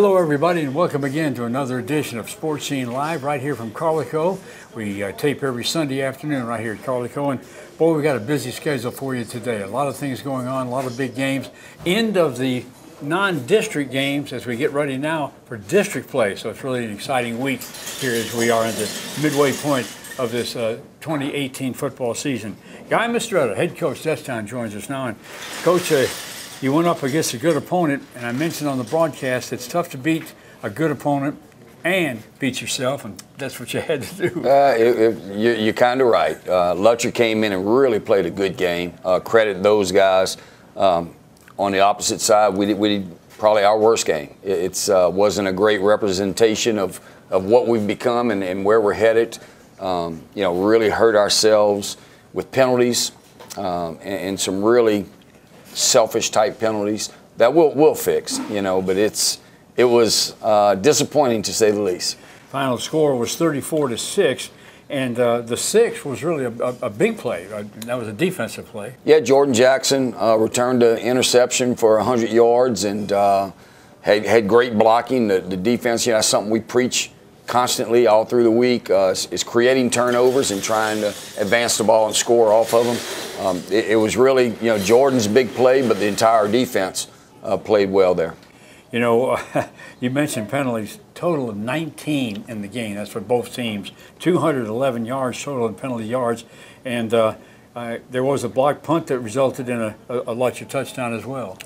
Hello, everybody, and welcome again to another edition of Sports Scene Live right here from Carlico. We uh, tape every Sunday afternoon right here at Carlico, and boy, we got a busy schedule for you today. A lot of things going on, a lot of big games. End of the non-district games as we get ready now for district play. So it's really an exciting week here as we are in the midway point of this uh, 2018 football season. Guy Mistretta, head coach Dutchtown, joins us now. And coach, uh, you went up against a good opponent, and I mentioned on the broadcast it's tough to beat a good opponent and beat yourself, and that's what you had to do. Uh, it, it, you, you're kind of right. Uh, Lutcher came in and really played a good game. Uh, credit those guys. Um, on the opposite side, we did, we did probably our worst game. It uh, wasn't a great representation of, of what we've become and, and where we're headed. Um, you know, really hurt ourselves with penalties um, and, and some really selfish type penalties that we'll, we'll fix, you know, but it's, it was uh, disappointing to say the least. Final score was 34 to 6. And uh, the six was really a, a, a big play. Uh, that was a defensive play. Yeah, Jordan Jackson uh, returned an interception for 100 yards and uh, had, had great blocking. The, the defense, you know, that's something we preach constantly all through the week uh, is, creating turnovers and trying to advance the ball and score off of them. Um, it, it, was really, you know, Jordan's big play, but the entire defense uh, played well there. You know, uh, you mentioned penalties. Total of 19 in the game. That's for both teams. 211 yards total in penalty yards, and uh, there was a block punt that resulted in a, a, a Lutcher touchdown as well.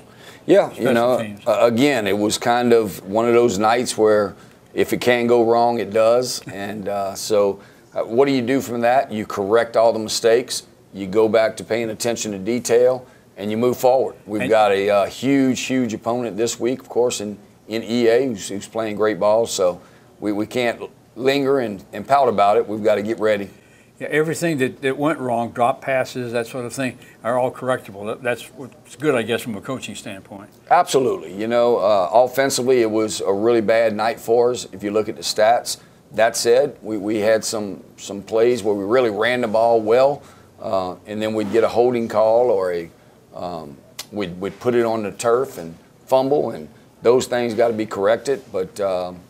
Yeah, Special you know, again, it was kind of one of those nights where if it can go wrong, it does. And uh, so, uh, what do you do from that? You correct all the mistakes. You go back to paying attention to detail, and you move forward. We've got a uh, huge, huge opponent this week, of course, in, in EA, who's, who's playing great balls. So we, we can't linger and, and pout about it. We've got to get ready yeah, everything that, that went wrong, drop passes, that sort of thing, are all correctable. That's what's good, I guess, from a coaching standpoint. Absolutely. You know, uh, offensively, it was a really bad night for us. If you look at the stats. That said, we, we had some some plays where we really ran the ball well, uh, and then we'd get a holding call or a um, we'd, we'd put it on the turf and fumble, and those things got to be corrected. But um,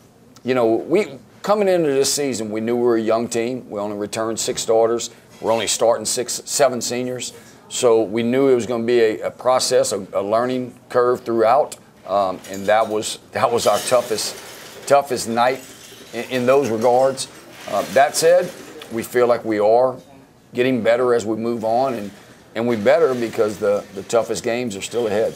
you know, we coming into this season, we knew we were a young team. We only returned six starters. We're only starting six, seven seniors. So we knew it was going to be a, a process, a, a, learning curve throughout, um, and that was that was our toughest toughest night in, in those regards. Uh, that said, we feel like we are getting better as we move on, and and we better because the the toughest games are still ahead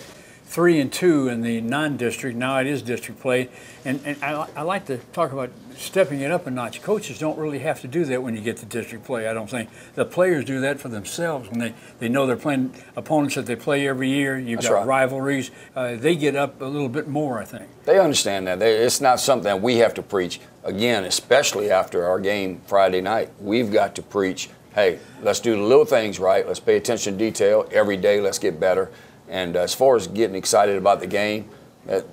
three and two in the non-district. Now it is district play, and, and I, I, like to talk about stepping it up a notch. Coaches don't really have to do that when you get to district play. I don't think the players do that for themselves when they, they know they're playing opponents that they play every year. You've That's got right. rivalries. Uh, they get up a little bit more, I think. They understand that. They, it's not something that we have to preach. Again, especially after our game Friday night, we've got to preach. Hey, let's do the little things right. Let's pay attention to detail every day. Let's get better. And uh, as far as getting excited about the game, that,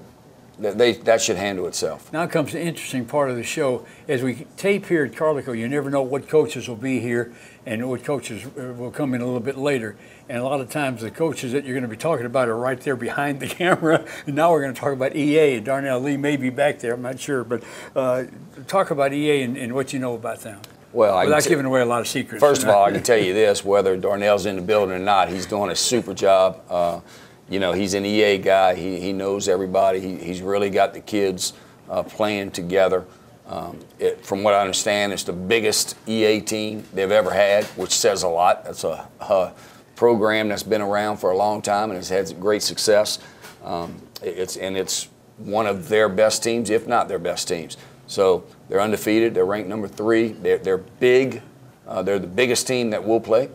that, they, that should handle itself. Now comes the interesting part of the show. As we tape here at Carlico, you never know what coaches will be here and what coaches uh, will come in a little bit later. And a lot of times the coaches that you're going to be talking about are right there behind the camera. And now we're going to talk about EA. Darnell Lee may be back there, I'm not sure. But uh, talk about EA and, and what you know about them. Well, without t- giving away a lot of secrets. First of all, I can tell you this: whether Darnell's in the building or not, he's doing a super job. Uh, you know, he's an EA guy. He, he knows everybody. He, he's really got the kids uh, playing together. Um, it, from what I understand, it's the biggest EA team they've ever had, which says a lot. That's a, a program that's been around for a long time and has had great success. Um, it's and it's one of their best teams, if not their best teams. So they're undefeated. They're ranked number three. They're, they're big. Uh, they're the biggest team that will play.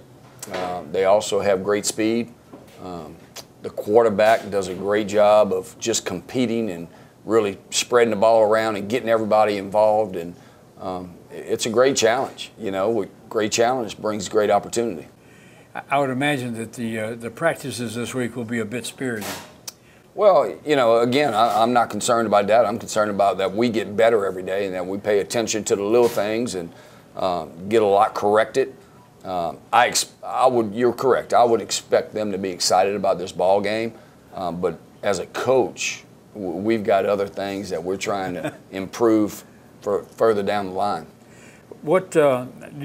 Uh, they also have great speed. Um, the quarterback does a great job of just competing and really spreading the ball around and getting everybody involved. And um, it's a great challenge. You know, great challenge brings great opportunity. I would imagine that the uh, the practices this week will be a bit spirited. Well, you know, again, I, am not concerned about that. I'm concerned about that we get better every day and that we pay attention to the little things and uh, get a lot corrected. Uh, I, I would, you're correct. I would expect them to be excited about this ball game, um, but as a coach, we've got other things that we're trying to improve for further down the line. What uh,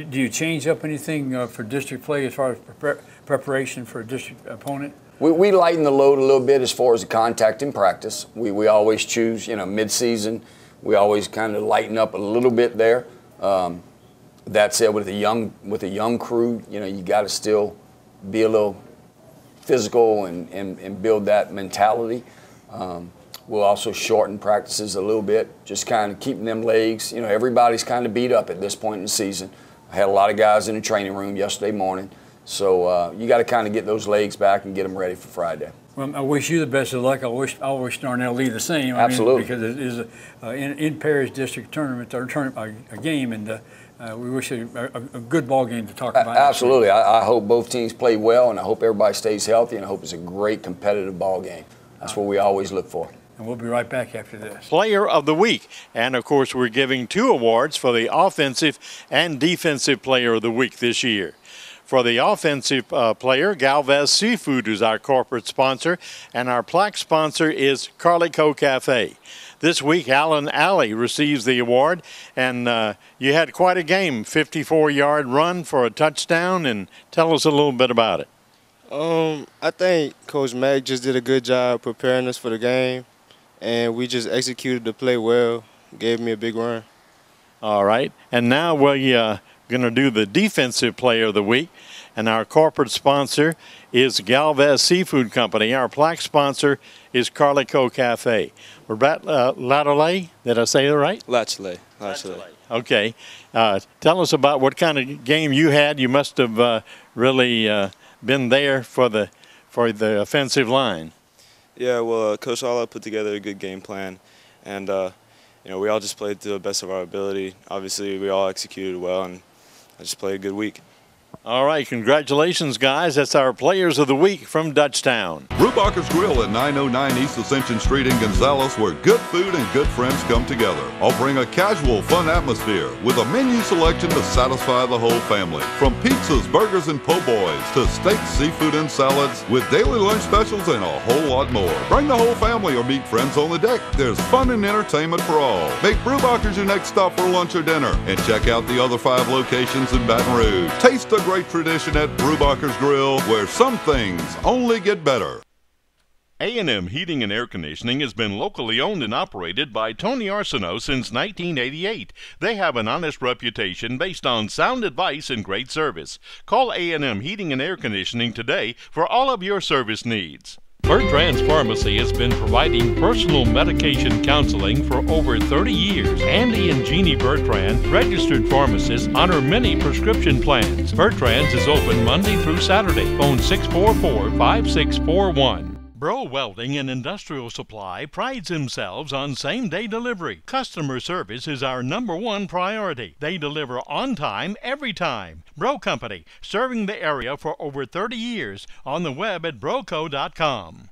do you change up anything uh, for district play as far as pre- preparation for a district opponent? We, we lighten the load a little bit as far as the contact in practice. We, we always choose, you know, mid-season. We always kind of lighten up a little bit there. Um, that said, with a young with a young crew, you know, you got to still be a little physical and, and, and build that mentality. Um, we'll also shorten practices a little bit, just kind of keeping them legs. You know, everybody's kind of beat up at this point in the season. I had a lot of guys in the training room yesterday morning. So uh, you got to kind of get those legs back and get them ready for Friday. Well, I wish you the best of luck. I wish I wish Darnell Lee the same. I Absolutely. Mean, because it is a, uh, in, in parish district tournament or turn, a, a game, and uh, uh, we wish a, a, a, good ball game to talk about. Absolutely. I, I, hope both teams play well, and I hope everybody stays healthy, and I hope it's a great competitive ball game. That's what we always look for. And we'll be right back after this. Player of the Week. And of course, we're giving two awards for the Offensive and Defensive Player of the Week this year. For the offensive uh, player, Galvez Seafood is our corporate sponsor, and our plaque sponsor is Carlico Cafe. This week, Alan Alley receives the award, and uh, you had quite a game 54 yard run for a touchdown. And tell us a little bit about it. Um, I think Coach Mack just did a good job preparing us for the game, and we just executed the play well. Gave me a big run. All right, and now we uh, going to do the defensive player of the week. And our corporate sponsor is Galvez Seafood Company. Our plaque sponsor is Carlico Cafe. Robert uh, Latole, did I say it right? Latole. Latole. Okay. Uh, tell us about what kind of game you had. You must have uh, really uh, been there for the for the offensive line. Yeah, well, uh, Coach Alla put together a good game plan, and uh, you know we all just played to the best of our ability. Obviously, we all executed well, and I just played a good week. All right, congratulations, guys. That's our Players of the Week from Dutchtown. Brubacher's Grill at 909 East Ascension Street in Gonzales, where good food and good friends come together. Offering a casual, fun atmosphere with a menu selection to satisfy the whole family. From pizzas, burgers, and po' boys to steaks, seafood, and salads, with daily lunch specials and a whole lot more. Bring the whole family or meet friends on the deck. There's fun and entertainment for all. Make Brubacher's your next stop for lunch or dinner, and check out the other five locations in Baton Rouge. Taste the great tradition at Brubacher's Grill, where some things only get better. A&M Heating and Air Conditioning has been locally owned and operated by Tony Arsenault since 1988. They have an honest reputation based on sound advice and great service. Call A&M Heating and Air Conditioning today for all of your service needs. Bertrand's Pharmacy has been providing personal medication counseling for over 30 years. Andy and Jeannie Bertrand, registered pharmacists, honor many prescription plans. Bertrand's is open Monday through Saturday. Phone 644 5641. Bro Welding and Industrial Supply prides themselves on same day delivery. Customer service is our number one priority. They deliver on time every time. Bro Company, serving the area for over 30 years on the web at broco.com.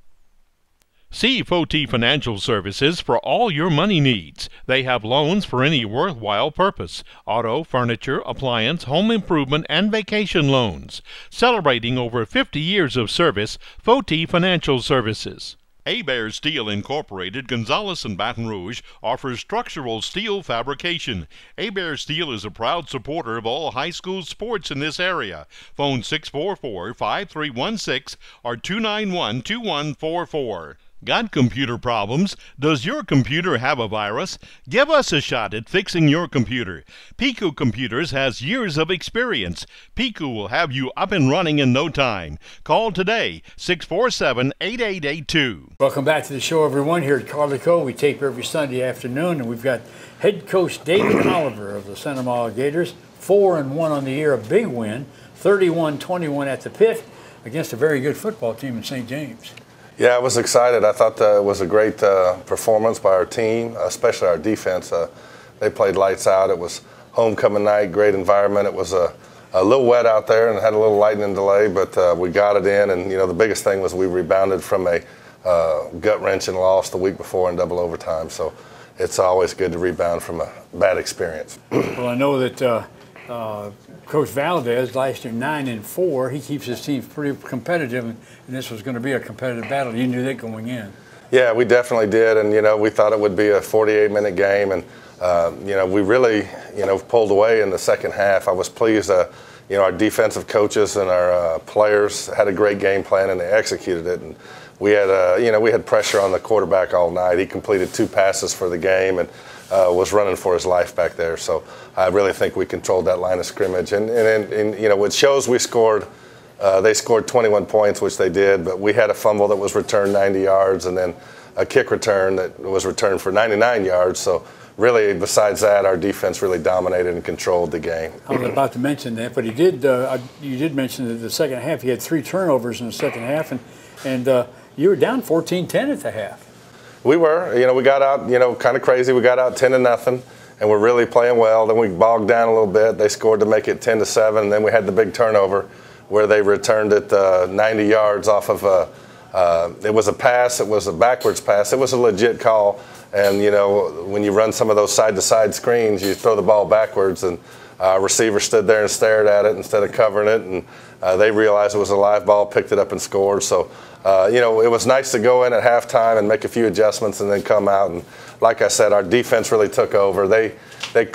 See Foti Financial Services for all your money needs. They have loans for any worthwhile purpose auto, furniture, appliance, home improvement, and vacation loans. Celebrating over 50 years of service, Foti Financial Services. Bear Steel Incorporated, Gonzales and Baton Rouge, offers structural steel fabrication. Bear Steel is a proud supporter of all high school sports in this area. Phone 644 5316 or 291 2144. Got computer problems? Does your computer have a virus? Give us a shot at fixing your computer. Piku Computers has years of experience. Piku will have you up and running in no time. Call today 647 8882. Welcome back to the show, everyone. Here at Carlico, we tape every Sunday afternoon, and we've got head coach David Oliver of the St. Amant Gators, four and one on the year, a big win, 31-21 at the pit against a very good football team in St. James. Yeah, I was excited. I thought it was a great uh, performance by our team, especially our defense. Uh, they played lights out. It was homecoming night, great environment. It was a, a little wet out there and had a little lightning delay, but uh, we got it in. And you know, the biggest thing was we rebounded from a uh, gut wrenching loss the week before in double overtime. So it's always good to rebound from a bad experience. well, I know that uh, uh, Coach Valdez last year nine and four. He keeps his team pretty competitive, this was going to be a competitive battle. You knew that going in. Yeah, we definitely did, and you know we thought it would be a 48-minute game, and uh, you know we really you know pulled away in the second half. I was pleased. Uh, you know our defensive coaches and our uh, players had a great game plan and they executed it. And we had uh, you know we had pressure on the quarterback all night. He completed two passes for the game and uh, was running for his life back there. So I really think we controlled that line of scrimmage. And and, and, and you know it shows we scored. Uh, they scored 21 points, which they did, but we had a fumble that was returned 90 yards, and then a kick return that was returned for 99 yards. So really, besides that, our defense really dominated and controlled the game. I was about to mention that, but he did. Uh, you did mention that the second half he had three turnovers in the second half, and and uh, you were down 14-10 at the half. We were, you know, we got out, you know, kind of crazy. We got out 10 to nothing, and we're really playing well. Then we bogged down a little bit. They scored to make it 10 to seven. And then we had the big turnover where they returned it uh, 90 yards off of a. Uh, it was a pass. It was a backwards pass. It was a legit call. And you know, when you run some of those side-to-side screens, you throw the ball backwards, and uh, receiver stood there and stared at it instead of covering it, and uh, they realized it was a live ball, picked it up and scored. So, uh, you know, it was nice to go in at halftime and make a few adjustments and then come out. And like I said, our defense really took over. They, they,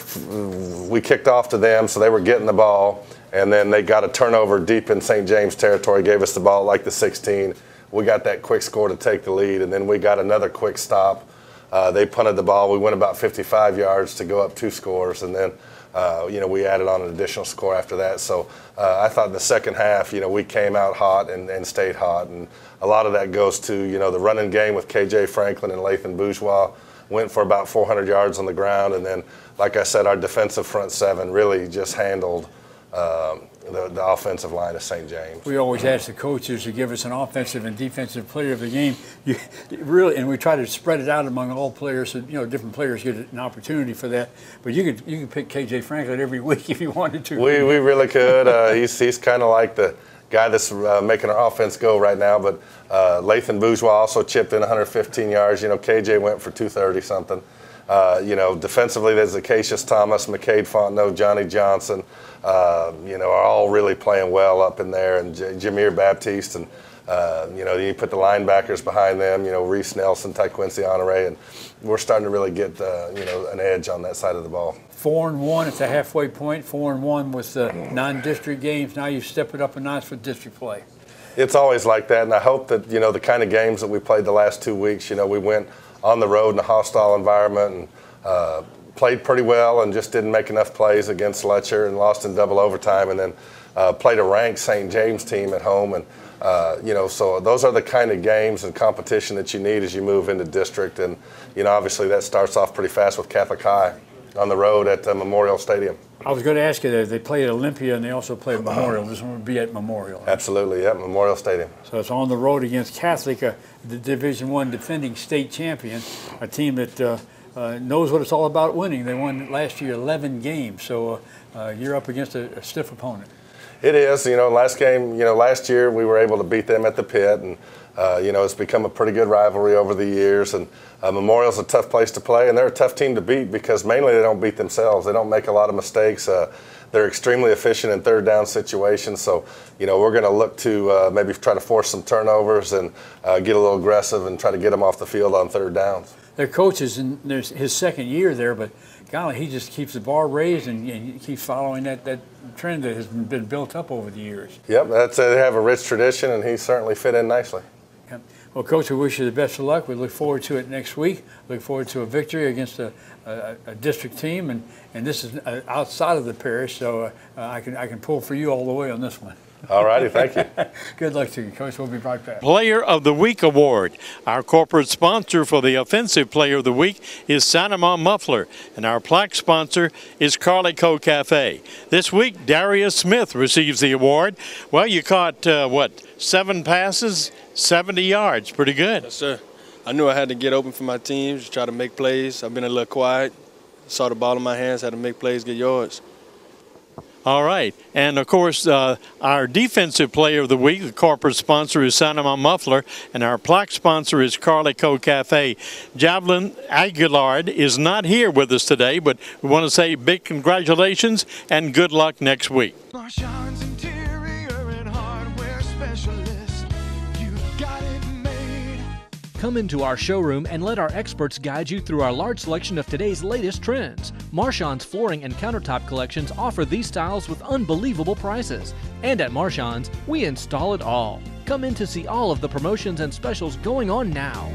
we kicked off to them, so they were getting the ball, and then they got a turnover deep in St. James territory, gave us the ball like the 16. We got that quick score to take the lead, and then we got another quick stop. Uh, they punted the ball. We went about 55 yards to go up two scores, and then uh, you know, we added on an additional score after that. So uh, I thought the second half, you know, we came out hot and, and stayed hot. And a lot of that goes to, you know, the running game with KJ Franklin and Lathan Bourgeois went for about 400 yards on the ground. And then, like I said, our defensive front seven really just handled um, the, the, offensive line of St. James. We always ask the coaches to give us an offensive and defensive player of the game. You, really, and we try to spread it out among all players, so you know different players get an opportunity for that. But you could you could pick KJ Franklin every week if you wanted to. We, we really could. Uh, he's he's kind of like the guy that's uh, making our offense go right now. But uh, Lathan Bourgeois also chipped in 115 yards. You know, KJ went for 230 something. Uh, you know, defensively, there's Acacius Thomas, McCade Fontenot, Johnny Johnson uh, you know, are all really playing well up in there, and J- Jameer Baptiste, and uh, you know, you put the linebackers behind them, you know, Reese Nelson, Ty Quincy Honore, and we're starting to really get, uh, you know, an edge on that side of the ball. Four and one at the halfway point. Four and one with the non-district games. Now you step it up a notch for district play. It's always like that, and I hope that you know the kind of games that we played the last two weeks. You know, we went on the road in a hostile environment and uh, played pretty well and just didn't make enough plays against Lutcher and lost in double overtime and then uh, played a ranked St. James team at home. And, uh, you know, so those are the kind of games and competition that you need as you move into district. And, you know, obviously that starts off pretty fast with Catholic High on the road at uh, Memorial Stadium. I was going to ask you that they play at Olympia and they also play at Memorial. This one would be at Memorial. Absolutely, yeah, Memorial Stadium. So it's on the road against Catholic, uh, the Division One defending state champion, a team that uh, knows what it's all about winning. They won last year 11 games, so uh, uh, you're up against a, a, stiff opponent. It is. You know, last game, you know, last year we were able to beat them at the pit, and uh, you know, it's become a pretty good rivalry over the years. And uh, Memorial's a tough place to play, and they're a tough team to beat because mainly they don't beat themselves. They don't make a lot of mistakes. Uh, they're extremely efficient in third down situations. So, you know, we're going to look to uh, maybe try to force some turnovers and uh, get a little aggressive and try to get them off the field on third downs their coaches in his second year there, but golly, he just keeps the bar raised and, and keeps following that, that trend that has been built up over the years. Yep, that's uh, they have a rich tradition, and he certainly fit in nicely. Yep. Well, Coach, we wish you the best of luck. We look forward to it next week. Look forward to a victory against a, a, a district team, and, and this is uh, outside of the parish, so uh, I can I can pull for you all the way on this one. All righty, thank you. Good luck to you, Coach. We'll be right back. Player of the Week Award. Our corporate sponsor for the Offensive Player of the Week is Sanoma Muffler, and our plaque sponsor is Carlico Cafe. This week, Darius Smith receives the award. Well, you caught, uh, what, seven passes, 70 yards. Pretty good. Yes, sir. I knew I had to get open for my teams, try to make plays. I've been a little quiet. Saw the ball in my hands, had to make plays, get yards. All right. And of course, uh, our defensive player of the week, the corporate sponsor is Sanoma Muffler, and our plaque sponsor is Carlico Cafe. Javelin Aguilard is not here with us today, but we want to say big congratulations and good luck next week. Come into our showroom and let our experts guide you through our large selection of today's latest trends. Marchand's flooring and countertop collections offer these styles with unbelievable prices. And at Marchand's, we install it all. Come in to see all of the promotions and specials going on now.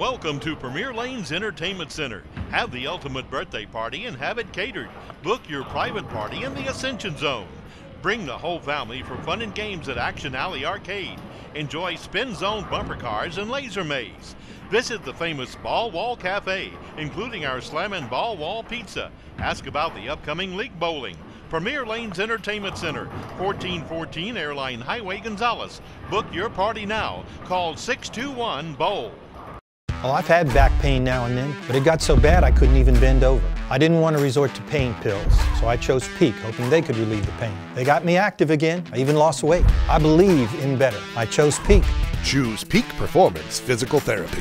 Welcome to Premier Lanes Entertainment Center. Have the ultimate birthday party and have it catered. Book your private party in the Ascension Zone. Bring the whole family for fun and games at Action Alley Arcade. Enjoy spin zone bumper cars and laser maze. Visit the famous Ball Wall Cafe, including our Slammin' Ball Wall Pizza. Ask about the upcoming league bowling. Premier Lanes Entertainment Center, 1414 Airline Highway, Gonzales. Book your party now. Call 621 Bowl. Well, I've had back pain now and then, but it got so bad I couldn't even bend over. I didn't want to resort to pain pills, so I chose Peak, hoping they could relieve the pain. They got me active again. I even lost weight. I believe in better. I chose Peak. Choose Peak Performance Physical Therapy.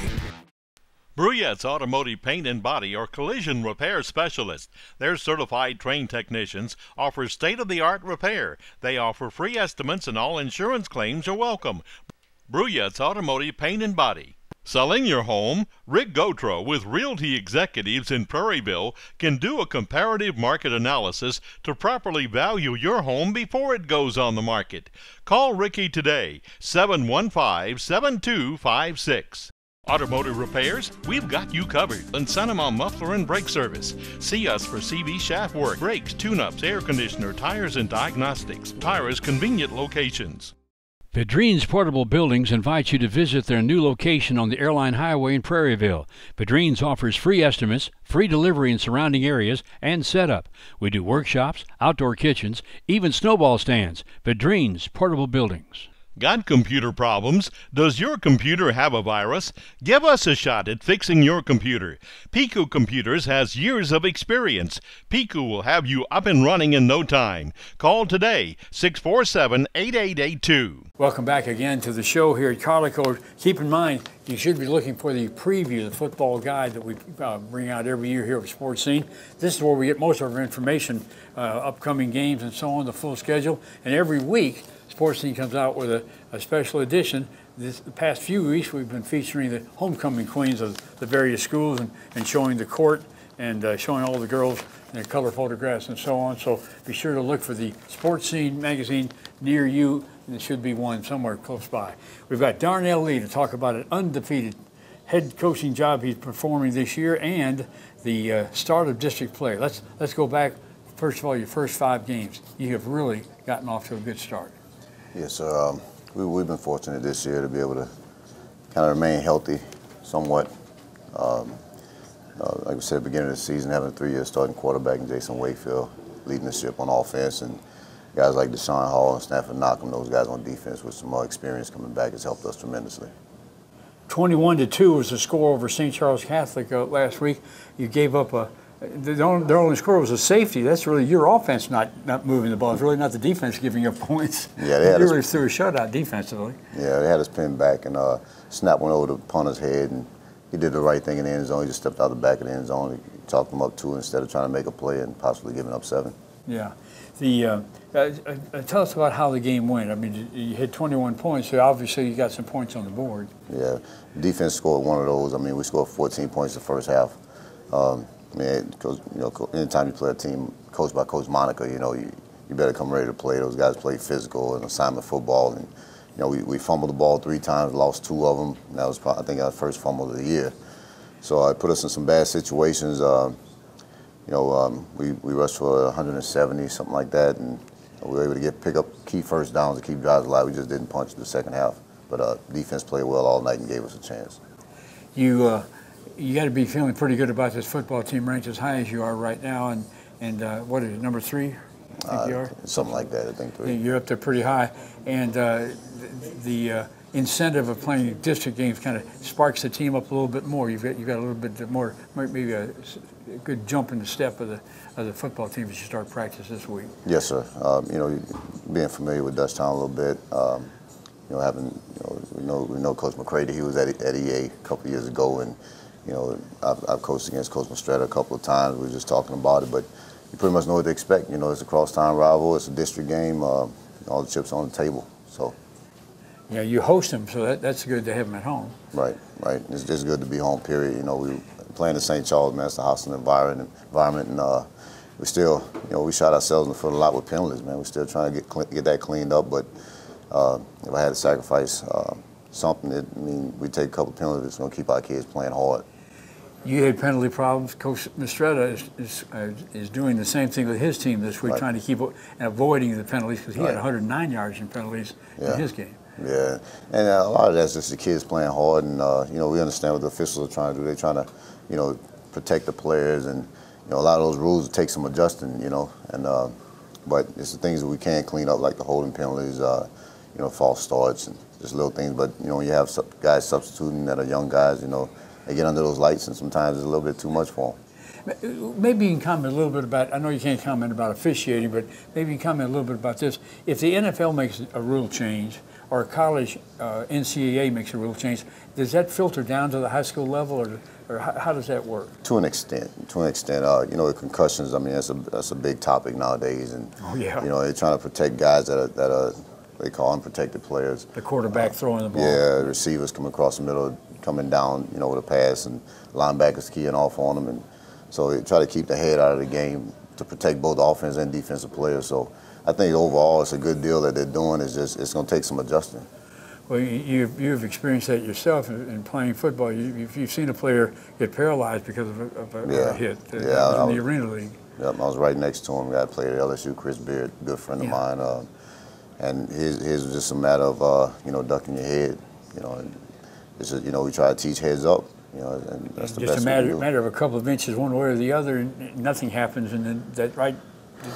Bruyette's Automotive Paint and Body or collision repair specialists. Their certified trained technicians offer state of the art repair. They offer free estimates and all insurance claims are welcome. Bruyette's Automotive Paint and Body. Selling your home? Rick Gotro with Realty Executives in Prairieville can do a comparative market analysis to properly value your home before it goes on the market. Call Ricky today, 715 7256. Automotive repairs? We've got you covered. And Sanama Muffler and Brake Service. See us for CV shaft work, brakes, tune-ups, air conditioner, tires, and diagnostics. Tires convenient locations. Pedrine's Portable Buildings invites you to visit their new location on the Airline Highway in Prairieville. Pedrine's offers free estimates, free delivery in surrounding areas, and setup. We do workshops, outdoor kitchens, even snowball stands. Pedrine's Portable Buildings. Got computer problems? Does your computer have a virus? Give us a shot at fixing your computer. Pico Computers has years of experience. Pico will have you up and running in no time. Call today 647 8882. Welcome back again to the show here at Carlico. Keep in mind, you should be looking for the preview, the football guide that we uh, bring out every year here at Sports Scene. This is where we get most of our information, uh, upcoming games and so on, the full schedule. And every week, Sports Scene comes out with a, a special edition. This, the past few weeks, we've been featuring the homecoming queens of the various schools and, and showing the court and uh, showing all the girls their color photographs and so on. So be sure to look for the Sports Scene magazine near you, there should be one somewhere close by. We've got Darnell Lee to talk about an undefeated head coaching job he's performing this year and the uh, start of district play. Let's let's go back. First of all, your first five games, you have really gotten off to a good start. Yes, sir. Um, we, we've been fortunate this year to be able to kind of remain healthy somewhat. Um, uh, like we said beginning of the season, having a three-year starting quarterback Jason Wakefield, leading the ship on offense, and guys like Deshaun Hall and Stanford Knockham, those guys on defense with some more experience coming back has helped us tremendously. 21 to 2 was the score over St. Charles Catholic uh, last week. You gave up a their only, their only score was a safety. That's really your offense not, not moving the ball. It's really not the defense giving you points. Yeah, they had us, really threw a shutout defensively. Yeah, they had us pinned back and uh, snap went over the punter's head, and he did the right thing in the end zone. He just stepped out the back of the end zone. He talked them up two instead of trying to make a play and possibly giving up seven. Yeah. The uh, uh, uh, tell us about how the game went. I mean, you hit 21 points, so obviously you got some points on the board. Yeah, defense scored one of those. I mean, we scored 14 points the first half. Um, Mean, because you know, anytime you play a team coached by Coach Monica, you know, you, you better come ready to play. Those guys play physical and assignment football, and you know, we, we fumbled the ball three times, lost two of them. That was probably, I think our first fumble of the year. So I put us in some bad situations. Uh, you know, um, we, we rushed for 170, something like that, and we were able to get pick up key first downs to keep drives alive. We just didn't punch the second half. But uh, defense played well all night and gave us a chance. You uh, you got to be feeling pretty good about this football team ranked as high as you are right now, and and uh, what is it, number three? I think Uh, you are. Something like that, I think. Three. You're up there pretty high, and uh, the, the uh, incentive of playing district games kind of sparks the team up a little bit more. You've got you've got a little bit more, maybe a, a good jump in the step of the of the football team as you start practice this week. Yes, sir. Um, you know, being familiar with Dutchtown a little bit, um, you know, having, you know, we know, we know Coach McCready, he was at, at EA a couple years ago, and, you know, I've, I've coached against Coach Mistretta a couple of times. We were just talking about it, but, you pretty much know what to expect. You know, it's a cross-town rival. It's a district game. Uh, all the chips on the table. So. Yeah, you host them, so that, that's good to have them at home. Right, right. It's just good to be home. Period. You know, we playing the St. Charles, man. It's a hostile environment, environment, and uh, we still, you know, we shot ourselves in the foot a lot with penalties, man. We're still trying to get get that cleaned up, but uh, if I had to sacrifice uh, something, that, I mean, we take a couple penalties. It's gonna keep our kids playing hard. You had penalty problems. Coach Mistretta is, is, uh, is doing the same thing with his team this week, Right. trying to keep and avoiding the penalties because he had 109 yards in penalties Yeah. in his game. Yeah, and uh, a lot of that's just the kids playing hard, and uh, you know we understand what the officials are trying to do. They're trying to, you know, protect the players, and you know a lot of those rules take some adjusting, you know, and uh, but it's the things that we can clean up, like the holding penalties, uh, you know, false starts, and just little things. But you know, when you have sub- guys substituting that are young guys, you know, they get under those lights, and sometimes it's a little bit too much for them. Maybe you can comment a little bit about. I know you can't comment about officiating, but maybe you can comment a little bit about this. If the NFL makes a rule change, or a college uh, NCAA makes a rule change, does that filter down to the high school level, or, or how, how does that work? To an extent, to an extent, uh, you know, the concussions. I mean, that's a that's a big topic nowadays, and Oh, yeah. you know, they're trying to protect guys that are that are they call unprotected players. The quarterback throwing the ball. Yeah, receivers coming across the middle, coming down, you know, with a pass, and linebackers keying off on them, and so they try to keep the head out of the game to protect both offense and defensive players. So I think overall it's a good deal that they're doing. It's just it's going to take some adjusting. Well, you, you've, experienced that yourself in, in playing football. You, you've, you've seen a player get paralyzed because of a, of a, Yeah. hit uh, Yeah, I in the was- Arena League. Yep, I was right next to him. Guy played at LSU, Chris Beard, good friend of Yeah. mine. Uh, and his his was just a matter of uh, you know ducking your head. You know, and it's just, you know we try to teach heads up. You know, and that's the Just best a matter, matter of a couple of inches one way or the other, and nothing happens, and then that right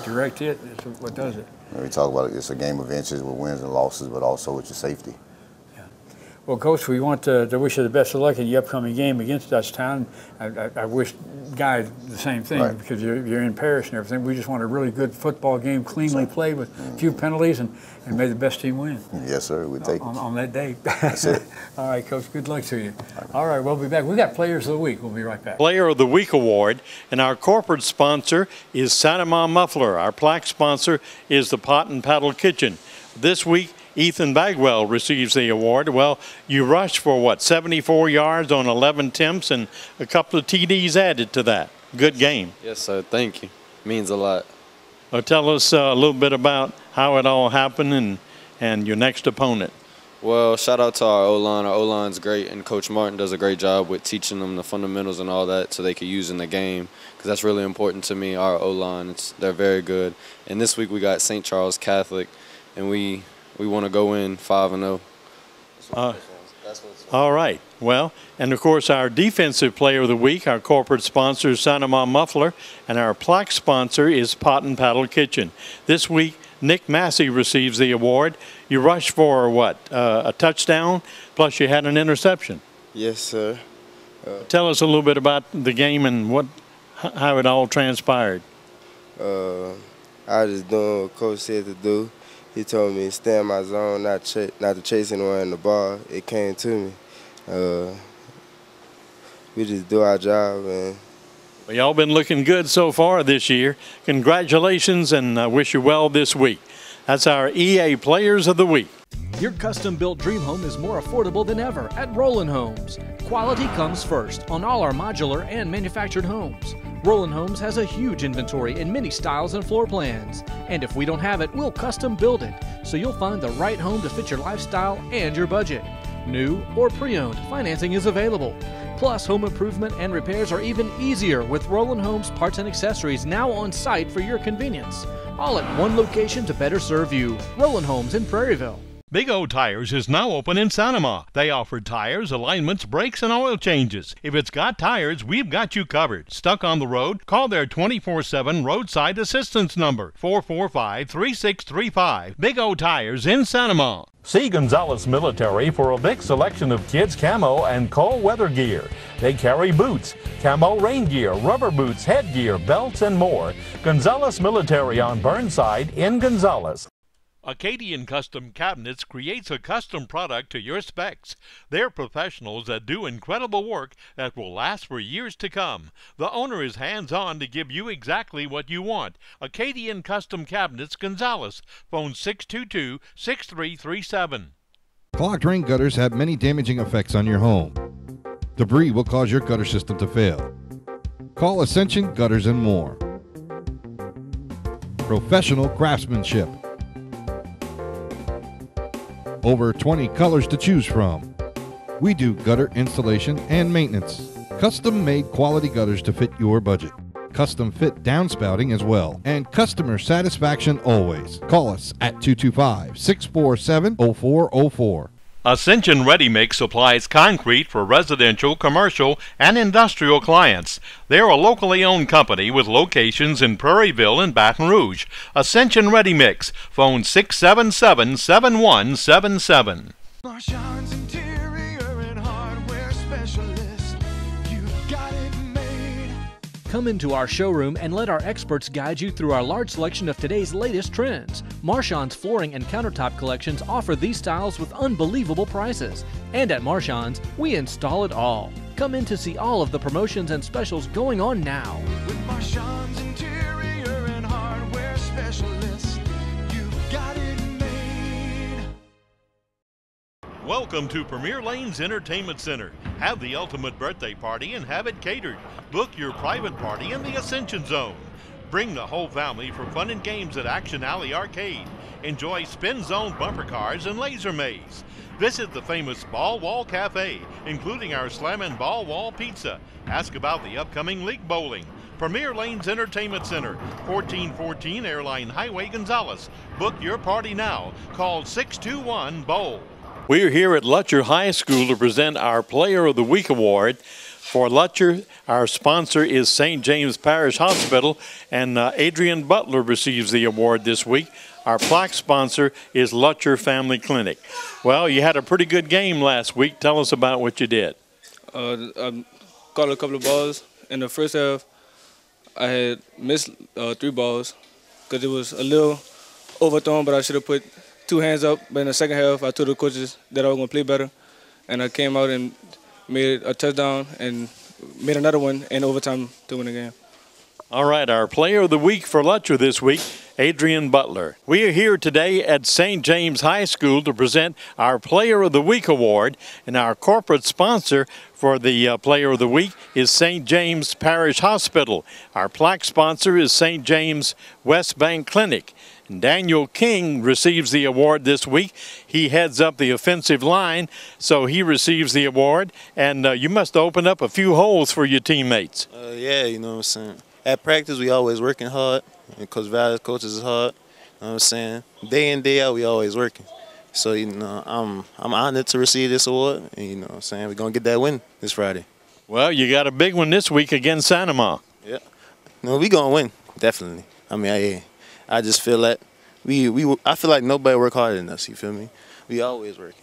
direct hit is what does it. And we talk about it, it's a game of inches with wins and losses, but also with your safety. Well, Coach, we want to, to wish you the best of luck in the upcoming game against Dutchtown. I, I, I wish Guy the same thing Right. because you're, you're in parish and everything. We just want a really good football game, cleanly played with a few penalties, and, and may the best team win Yes, sir. We take on, on that day. That's it. All right, Coach. Good luck to you. All right, we'll be back. We've got Players of the Week. We'll be right back. Player of the Week award, and our corporate sponsor is Sanama Muffler. Our plaque sponsor is the Pot and Paddle Kitchen. This week, Ethan Bagwell receives the award. Well, you rushed for what, 74 yards on 11 attempts and a couple of TDs added to that. Good game. Yes, sir. Thank you. Means a lot. Well, tell us uh, a little bit about how it all happened and, and your next opponent. Well, shout out to our O line. Our O line's great, and Coach Martin does a great job with teaching them the fundamentals and all that, so they can use in the game. Because that's really important to me. Our O line, they're very good. And this week we got St. Charles Catholic, and we we want to go in five and zero. Uh, all right. Well, and of course, our defensive player of the week, our corporate sponsor is Sanama Muffler, and our plaque sponsor is Pot and Paddle Kitchen. This week, Nick Massey receives the award. You rushed for what? Uh, a touchdown, plus you had an interception. Yes, sir. Tell us a little bit about the game and what, how it all transpired. Uh, I just doing what coach said to do. He told me to stay in my zone, not ch- not to chase anyone in the ball. It came to me. Uh, we just do our job and Well, y'all been looking good so far this year. Congratulations and I wish you well this week. That's our EA Players of the Week. Your custom built dream home is more affordable than ever at Roland Homes. Quality comes first on all our modular and manufactured homes. Roland Homes has a huge inventory in many styles and floor plans. And if we don't have it, we'll custom build it so you'll find the right home to fit your lifestyle and your budget. New or pre owned, financing is available. Plus, home improvement and repairs are even easier with Roland Homes parts and accessories now on site for your convenience. All at one location to better serve you. Roland Homes in Prairieville. Big O Tires is now open in St. Amant. They offer tires, alignments, brakes, and oil changes. If it's got tires, we've got you covered. Stuck on the road? Call their 24 7 roadside assistance number 445 3635. Big O Tires in St. Amant. See Gonzales Military for a big selection of kids' camo and cold weather gear. They carry boots, camo rain gear, rubber boots, headgear, belts, and more. Gonzales Military on Burnside in Gonzales. Acadian Custom Cabinets creates a custom product to your specs. They're professionals that do incredible work that will last for years to come. The owner is hands on to give you exactly what you want. Acadian Custom Cabinets Gonzales, phone 622 6337. Clogged rain gutters have many damaging effects on your home. Debris will cause your gutter system to fail. Call Ascension Gutters and More. Professional craftsmanship. Over 20 colors to choose from. We do gutter installation and maintenance. Custom made quality gutters to fit your budget. Custom fit downspouting as well. And customer satisfaction always. Call us at 225 647 0404. Ascension Ready Mix supplies concrete for residential, commercial, and industrial clients. They're a locally owned company with locations in Prairieville and Baton Rouge. Ascension Ready Mix, phone 677 7177. Come into our showroom and let our experts guide you through our large selection of today's latest trends. Marchand's flooring and countertop collections offer these styles with unbelievable prices. And at Marchand's, we install it all. Come in to see all of the promotions and specials going on now. With interior and hardware. You've got it Welcome to Premier Lanes Entertainment Center. Have the ultimate birthday party and have it catered. Book your private party in the Ascension Zone. Bring the whole family for fun and games at Action Alley Arcade. Enjoy spin zone bumper cars and laser maze. Visit the famous Ball Wall Cafe, including our Slammin' Ball Wall Pizza. Ask about the upcoming league bowling. Premier Lanes Entertainment Center, 1414 Airline Highway, Gonzales. Book your party now. Call 621 Bowl. We're here at Lutcher High School to present our Player of the Week award. For Lutcher, our sponsor is St. James Parish Hospital, and uh, Adrian Butler receives the award this week. Our plaque sponsor is Lutcher Family Clinic. Well, you had a pretty good game last week. Tell us about what you did. Uh, I caught a couple of balls in the first half. I had missed uh, three balls because it was a little overthrown, but I should have put two hands up. But in the second half, I told the coaches that I was going to play better, and I came out and made a touchdown and made another one in overtime to win the game. All right, our player of the week for Lutcher this week, Adrian Butler. We are here today at St. James High School to present our Player of the Week award, and our corporate sponsor for the uh, Player of the Week is St. James Parish Hospital. Our plaque sponsor is St. James West Bank Clinic. Daniel King receives the award this week. He heads up the offensive line, so he receives the award. And uh, you must open up a few holes for your teammates. Uh, yeah, you know what I'm saying. At practice, we always working hard, and Coach Valley coaches is hard. You know what I'm saying. Day in day out, we always working. So you know, I'm I'm honored to receive this award, and you know what I'm saying we're gonna get that win this Friday. Well, you got a big one this week against St. Amant. Yeah. No, we gonna win definitely. I mean, I I just feel that we we I feel like nobody work harder than us. You feel me? We always working.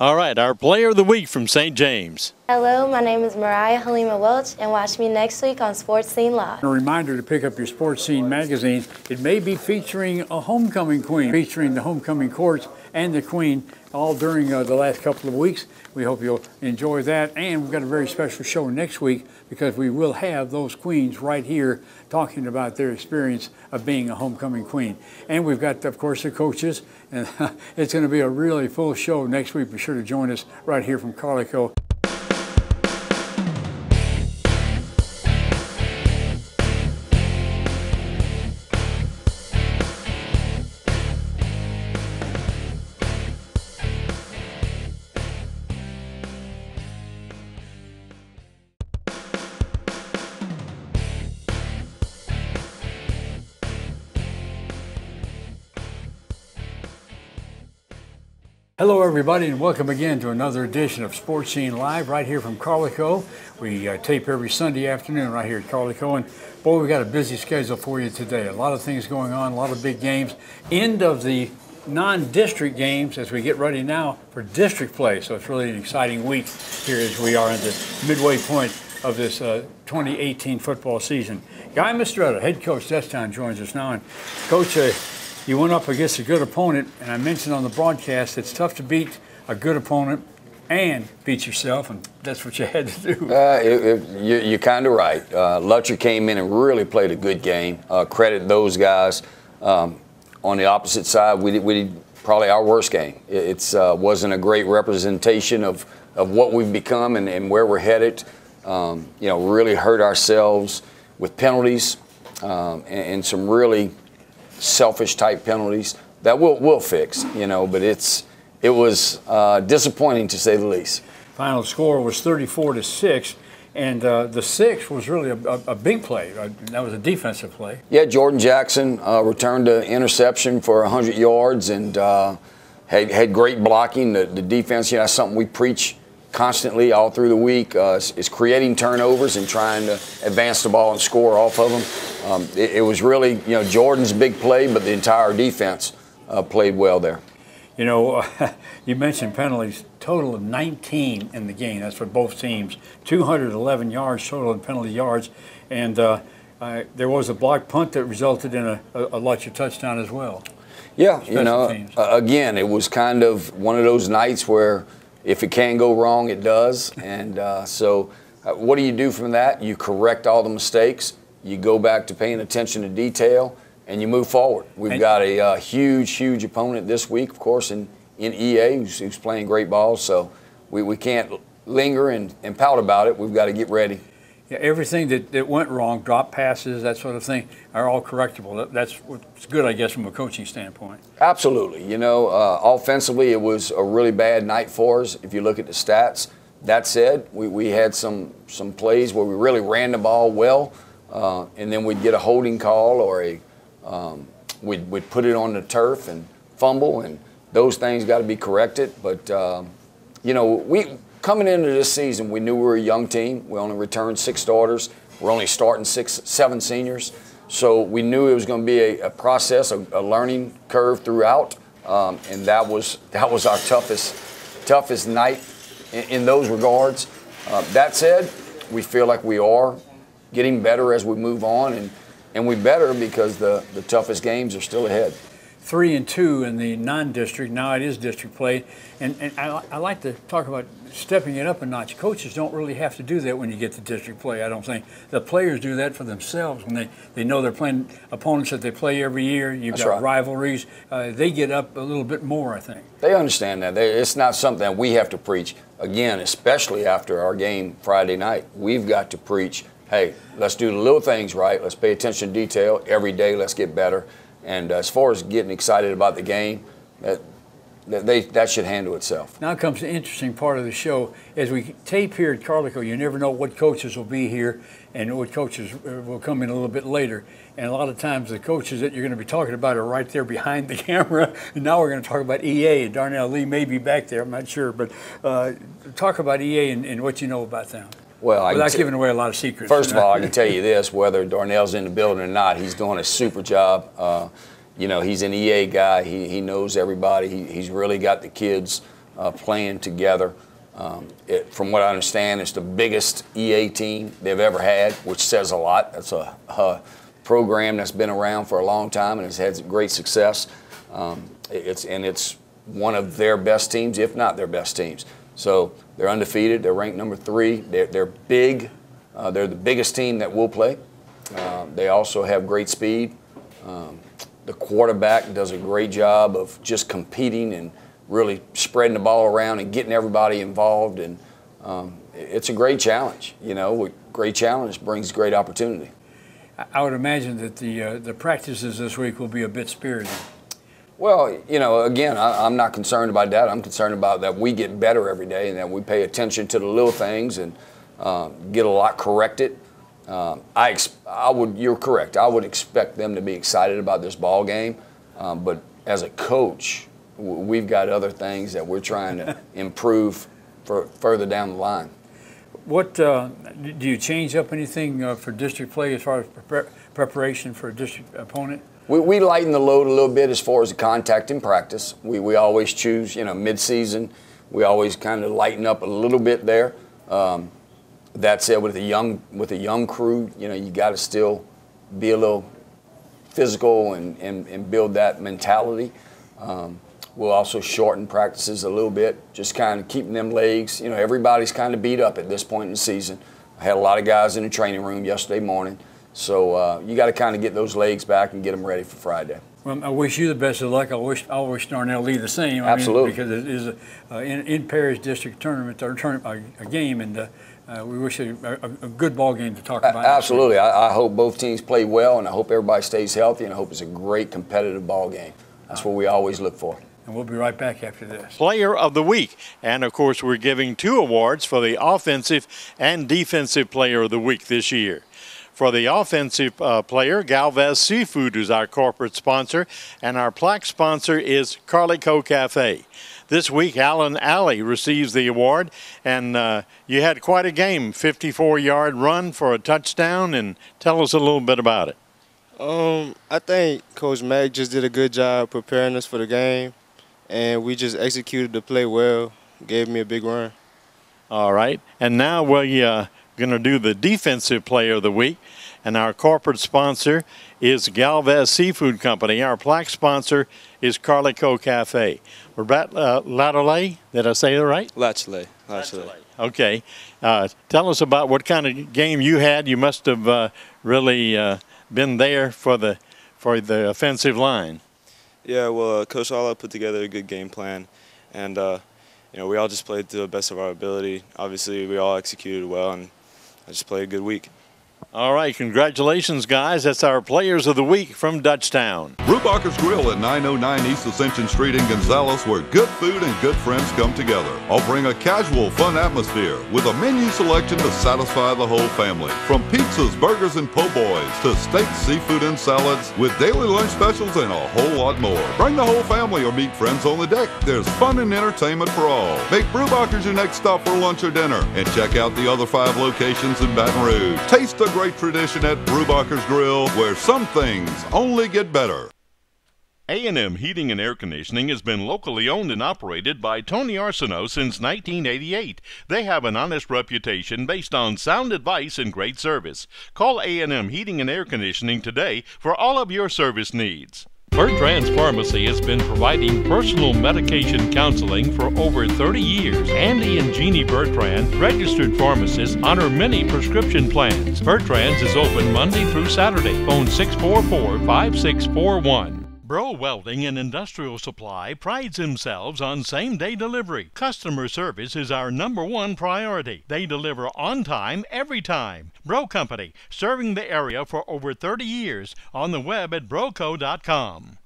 All right, our player of the week from St. James. Hello, my name is Mariah Halima Welch, and watch me next week on Sports Scene Live. A reminder to pick up your Sports Scene magazine. It may be featuring a homecoming queen, featuring the homecoming courts and the queen all during uh, the last couple of weeks. We hope you'll enjoy that. And we've got a very special show next week because we will have those queens right here talking about their experience of being a homecoming queen. And we've got, of course, the coaches. And it's going to be a really full show next week. Be sure to join us right here from Carlico. Hello, everybody, and welcome again to another edition of Sports Scene Live right here from Carlico. We uh, tape every Sunday afternoon right here at Carlico, and boy, we got a busy schedule for you today. A lot of things going on, a lot of big games. End of the non-district games as we get ready now for district play. So it's really an exciting week here as we are in the midway point of this uh, 2018 football season. Guy Mistretta, head coach time, joins us now. And coach, uh, you went up against a good opponent, and I mentioned on the broadcast it's tough to beat a good opponent and beat yourself, and that's what you had to do. Uh, it, it, you, you're kind of right. Uh, Lutcher came in and really played a good game. Uh, credit those guys. Um, on the opposite side, we did, we did probably our worst game. It uh, wasn't a great representation of, of what we've become and, and where we're headed. Um, you know, really hurt ourselves with penalties um, and, and, some really selfish type penalties that we'll, we'll fix, you know, but it's, it was uh, disappointing to say the least. Final score was 34 to 6. And uh, the six was really a, a, a big play. Uh, that was a defensive play. Yeah, Jordan Jackson uh, returned an interception for 100 yards and uh, had, had great blocking. The, the defense, you know, that's something we preach constantly all through the week uh, is, is, creating turnovers and trying to advance the ball and score off of them. Um, it, it, was really, you know, Jordan's big play, but the entire defense uh, played well there. You know, you mentioned penalties. Total of 19 in the game. That's for both teams. 211 yards total in penalty yards, and uh, uh, there was a block punt that resulted in a, a, a touchdown as well. Yeah, Special you know, uh, again, it was kind of one of those nights where if it can go wrong, it does. And uh, so, uh, what do you do from that? You correct all the mistakes. You go back to paying attention to detail and you move forward. We've got a uh, huge, huge opponent this week, of course, in, in EA, who's, who's playing great ball. So we, we can't linger and, and pout about it. We've got to get ready. Yeah, everything that, that went wrong, drop passes, that sort of thing, are all correctable. That's what's good, I guess, from a coaching standpoint. Absolutely. You know, uh, offensively, it was a really bad night for us. If you look at the stats, that said, we, we had some some plays where we really ran the ball well, uh, and then we'd get a holding call or a um, we'd, we'd put it on the turf and fumble, and those things got to be corrected. But um, you know, we coming into this season, we knew we were a young team. We only returned six starters. We're only starting six, seven seniors. So we knew it was going to be a, a process, a, a, learning curve throughout, um, and that was that was our toughest toughest night in, in those regards. Uh, that said, we feel like we are getting better as we move on, and and we better because the, the toughest games are still ahead. Three and two in the non-district. Now it is district play, and, and I, I like to talk about stepping it up a notch. Coaches don't really have to do that when you get to district play. I don't think the players do that for themselves when they, they know they're playing opponents that they play every year. You've That's got right. rivalries. Uh, they get up a little bit more, I think. They understand that. They, it's not something that we have to preach. Again, especially after our game Friday night, we've got to preach hey, let's do the little things right. Let's pay attention to detail every day. Let's get better. And uh, as far as getting excited about the game, that, that, they, that should handle itself. Now comes the interesting part of the show. As we tape here at Carlico, you never know what coaches will be here and what coaches uh, will come in a little bit later. And a lot of times the coaches that you're going to be talking about are right there behind the camera. And now we're going to talk about EA. Darnell Lee may be back there, I'm not sure. But uh, talk about EA and, and what you know about them. Well, I without giving away a lot of secrets. First of all, I can tell you this: whether Darnell's in the building or not, he's doing a super job. Uh, you know, he's an EA guy. He, he knows everybody. He, he's really got the kids uh, playing together. Um, it, from what I understand, it's the biggest EA team they've ever had, which says a lot. That's a, a program that's been around for a long time and has had great success. Um, it's and it's one of their best teams, if not their best teams. So they're undefeated. They're ranked number three. They're, they're big. Uh, they're the biggest team that will play. Uh, they also have great speed. Um, the quarterback does a great job of just competing and really spreading the ball around and getting everybody involved. And um, it's a great challenge. You know, great challenge brings great opportunity. I would imagine that the uh, the practices this week will be a bit spirited. Well, you know, again, I, am not concerned about that. I'm concerned about that we get better every day and that we pay attention to the little things and uh, get a lot corrected. Um, I, I would, you're correct. I would expect them to be excited about this ball game, um, but as a coach, we've got other things that we're trying to improve for further down the line. What uh, do you change up anything uh, for district play as far as pre preparation for a district opponent? We, we lighten the load a little bit as far as the contact in practice. We, we always choose, you know, mid-season. We always kind of lighten up a little bit there. Um, that said, with a young with a young crew, you know, you got to still be a little physical and, and, and build that mentality. Um, we'll also shorten practices a little bit, just kind of keeping them legs. You know, everybody's kind of beat up at this point in the season. I had a lot of guys in the training room yesterday morning. So uh, you got to kind of get those legs back and get them ready for Friday. Well, I wish you the best of luck. I wish I wish Darnell Lee the same. I Absolutely. Mean, because it is a uh, in, in parish district tournament or turn, a, a game, and uh, uh, we wish a, a, a, good ball game to talk about. Absolutely. I, I, hope both teams play well, and I hope everybody stays healthy, and I hope it's a great competitive ball game. That's what we always look for. And we'll be right back after this. Player of the Week. And of course, we're giving two awards for the offensive and defensive player of the week this year. For the offensive uh, player, Galvez Seafood is our corporate sponsor, and our plaque sponsor is Carlico Cafe. This week, Alan Alley receives the award, and uh, you had quite a game 54 yard run for a touchdown. And tell us a little bit about it. Um, I think Coach Mack just did a good job preparing us for the game, and we just executed the play well. Gave me a big run. All right, and now we uh, going to do the defensive player of the week. And our corporate sponsor is Galvez Seafood Company. Our plaque sponsor is Carlico Cafe. Robert uh, Latole, did I say it right? Latole. Latole. Okay. Uh, tell us about what kind of game you had. You must have uh, really uh, been there for the for the offensive line. Yeah, well, uh, Coach Alla put together a good game plan, and uh, you know we all just played to the best of our ability. Obviously, we all executed well, and I just played a good week. All right, congratulations, guys. That's our Players of the Week from Dutchtown. Brubacher's Grill at 909 East Ascension Street in Gonzales, where good food and good friends come together. Offering a casual, fun atmosphere with a menu selection to satisfy the whole family. From pizzas, burgers, and po' boys to steaks, seafood, and salads, with daily lunch specials and a whole lot more. Bring the whole family or meet friends on the deck. There's fun and entertainment for all. Make Brubacher's your next stop for lunch or dinner, and check out the other five locations in Baton Rouge. Taste the great tradition at Brubacher's Grill, where some things only get better. A&M Heating and Air Conditioning has been locally owned and operated by Tony Arsenault since 1988. They have an honest reputation based on sound advice and great service. Call A&M Heating and Air Conditioning today for all of your service needs. Bertrand's Pharmacy has been providing personal medication counseling for over 30 years. Andy and Jeannie Bertrand, registered pharmacists, honor many prescription plans. Bertrand's is open Monday through Saturday. Phone 644 5641. Bro Welding and Industrial Supply prides themselves on same day delivery. Customer service is our number one priority. They deliver on time, every time. Bro Company, serving the area for over 30 years. On the web at broco.com.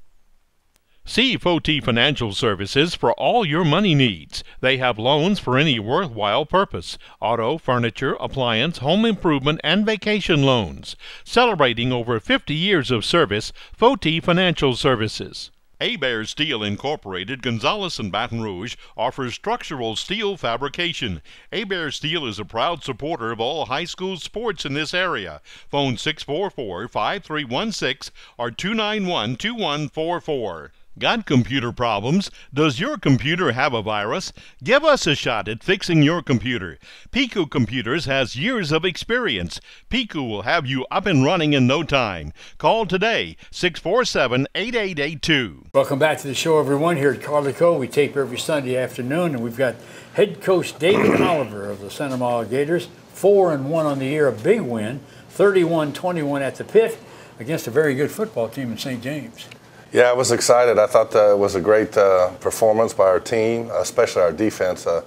See Foti Financial Services for all your money needs. They have loans for any worthwhile purpose auto, furniture, appliance, home improvement, and vacation loans. Celebrating over 50 years of service, Foti Financial Services. Bear Steel Incorporated, Gonzales and Baton Rouge, offers structural steel fabrication. Bear Steel is a proud supporter of all high school sports in this area. Phone 644 5316 or 291 2144. Got computer problems? Does your computer have a virus? Give us a shot at fixing your computer. Piku Computers has years of experience. Piku will have you up and running in no time. Call today 647 8882. Welcome back to the show, everyone. Here at Carlico, we tape every Sunday afternoon, and we've got head coach David Oliver of the St. Amant Gators, four and one on the year, a big win, 31-21 at the pit against a very good football team in St. James. Yeah, I was excited. I thought uh, it was a great uh, performance by our team, especially our defense. Uh,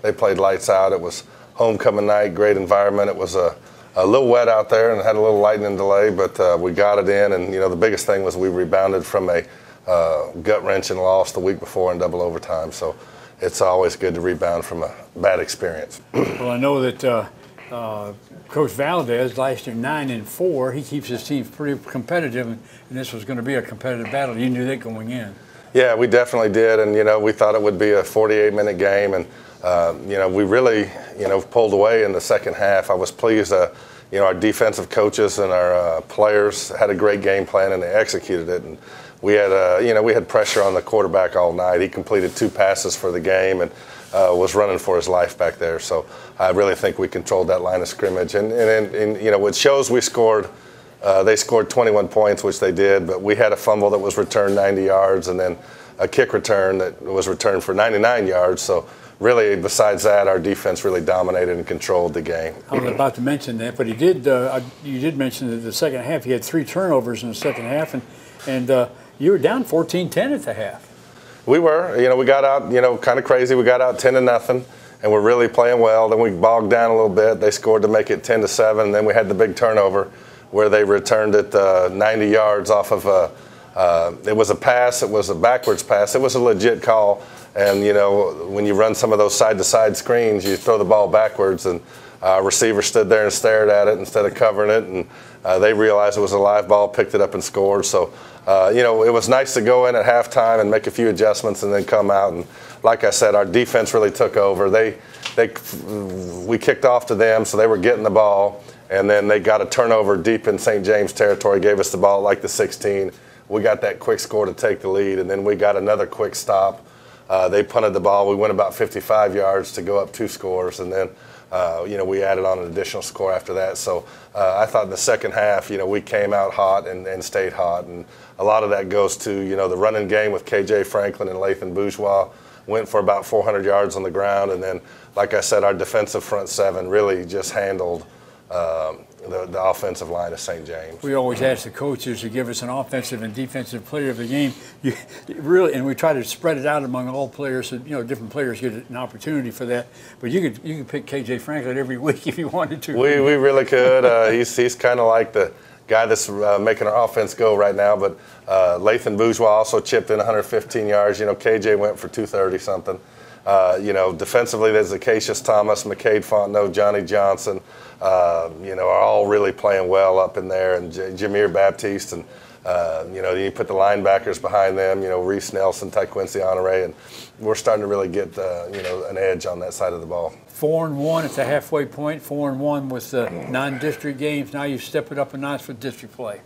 they played lights out. It was homecoming night, great environment. It was a, a little wet out there and had a little lightning delay, but uh, we got it in. And you know, the biggest thing was we rebounded from a uh, gut wrenching loss the week before in double overtime. So it's always good to rebound from a bad experience. well, I know that uh, uh, Coach Valdez last year nine and four. He keeps his team pretty competitive, and, this was going to be a competitive battle. You knew that going in. Yeah, we definitely did, and you know we thought it would be a 48-minute game, and uh, you know we really you know pulled away in the second half. I was pleased. Uh, you know our defensive coaches and our uh, players had a great game plan, and they executed it. And we had uh, you know we had pressure on the quarterback all night. He completed two passes for the game, and uh, was running for his life back there. So I really think we controlled that line of scrimmage. And, and, and, and you know, it shows we scored Uh, they scored 21 points, which they did, but we had a fumble that was returned 90 yards, and then a kick return that was returned for 99 yards. So really, besides that, our defense really dominated and controlled the game. I was about to mention that, but he did. Uh, you did mention that the second half he had three turnovers in the second half, and and uh, you were down 14-10 at the half. We were, you know, we got out, you know, kind of crazy. We got out 10 to nothing, and we're really playing well. Then we bogged down a little bit. They scored to make it 10 to seven, and then we had the big turnover where they returned it uh, 90 yards off of a. Uh, it was a pass. It was a backwards pass. It was a legit call. And you know, when you run some of those side-to-side screens, you throw the ball backwards, and uh, receiver stood there and stared at it instead of covering it, and uh, they realized it was a live ball, picked it up and scored. So, uh, you know, it was nice to go in at halftime and make a few adjustments, and then come out. And like I said, our defense really took over. They, they, we kicked off to them, so they were getting the ball and then they got a turnover deep in St. James territory, gave us the ball like the 16. We got that quick score to take the lead, and then we got another quick stop. Uh, they punted the ball. We went about 55 yards to go up two scores, and then uh, you know we added on an additional score after that. So uh, I thought in the second half, you know, we came out hot and, and stayed hot, and a lot of that goes to you know the running game with KJ Franklin and Lathan Bourgeois went for about 400 yards on the ground, and then like I said, our defensive front seven really just handled um, the, the offensive line of St. James. We always ask the coaches to give us an offensive and defensive player of the game. You, really, and we try to spread it out among all players, so you know different players get an opportunity for that. But you could you could pick KJ Franklin every week if you wanted to. We, we really could. Uh, he's he's kind of like the guy that's uh, making our offense go right now. But uh, Lathan Bourgeois also chipped in 115 yards. You know, KJ went for 230 something. Uh, you know, defensively, there's Acacius Thomas, McCade Fontenot, Johnny Johnson uh, you know, are all really playing well up in there, and J- Jameer Baptiste, and uh, you know, you put the linebackers behind them, you know, Reese Nelson, Ty Quincy Honore, and we're starting to really get, uh, you know, an edge on that side of the ball. Four and one at the halfway point. Four and one with the non-district games. Now you step it up a notch for district play.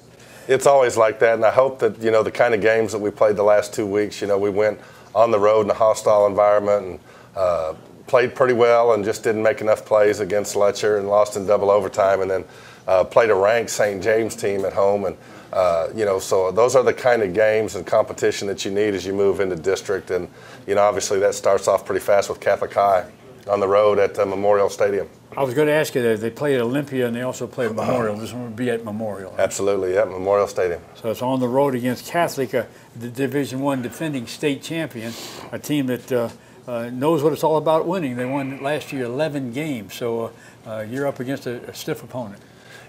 It's always like that, and I hope that you know the kind of games that we played the last two weeks. You know, we went on the road in a hostile environment and uh, played pretty well and just didn't make enough plays against Lutcher and lost in double overtime, and then uh, played a ranked St. James team at home. And uh, you know, so those are the kind of games and competition that you need as you move into district. And you know, obviously that starts off pretty fast with Catholic High on the road at uh, Memorial Stadium. I was going to ask you that they play at Olympia and they also play at Memorial. This one would be at Memorial. Absolutely, yeah, Memorial Stadium. So it's on the road against Catholic, uh, the Division One defending state champion, a team that uh, uh, knows what it's all about winning. They won last year 11 games, so uh, uh, you're up against a, a, stiff opponent.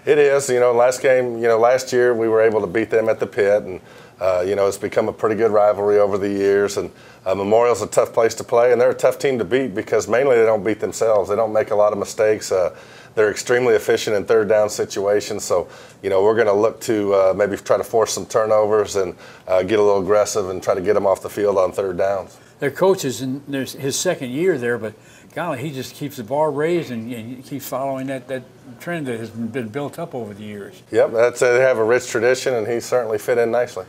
It is. You know, last game, you know, last year we were able to beat them at the pit, and uh, you know, it's become a pretty good rivalry over the years. And uh, Memorial's a tough place to play, and they're a tough team to beat because mainly they don't beat themselves. They don't make a lot of mistakes. Uh, they're extremely efficient in third down situations. So, you know, we're going to look to uh, maybe try to force some turnovers and uh, get a little aggressive and try to get them off the field on third downs their coaches in his second year there, but golly, he just keeps the bar raised and, and keeps following that, that trend that has been built up over the years. Yep, that's they have a rich tradition, and he certainly fit in nicely.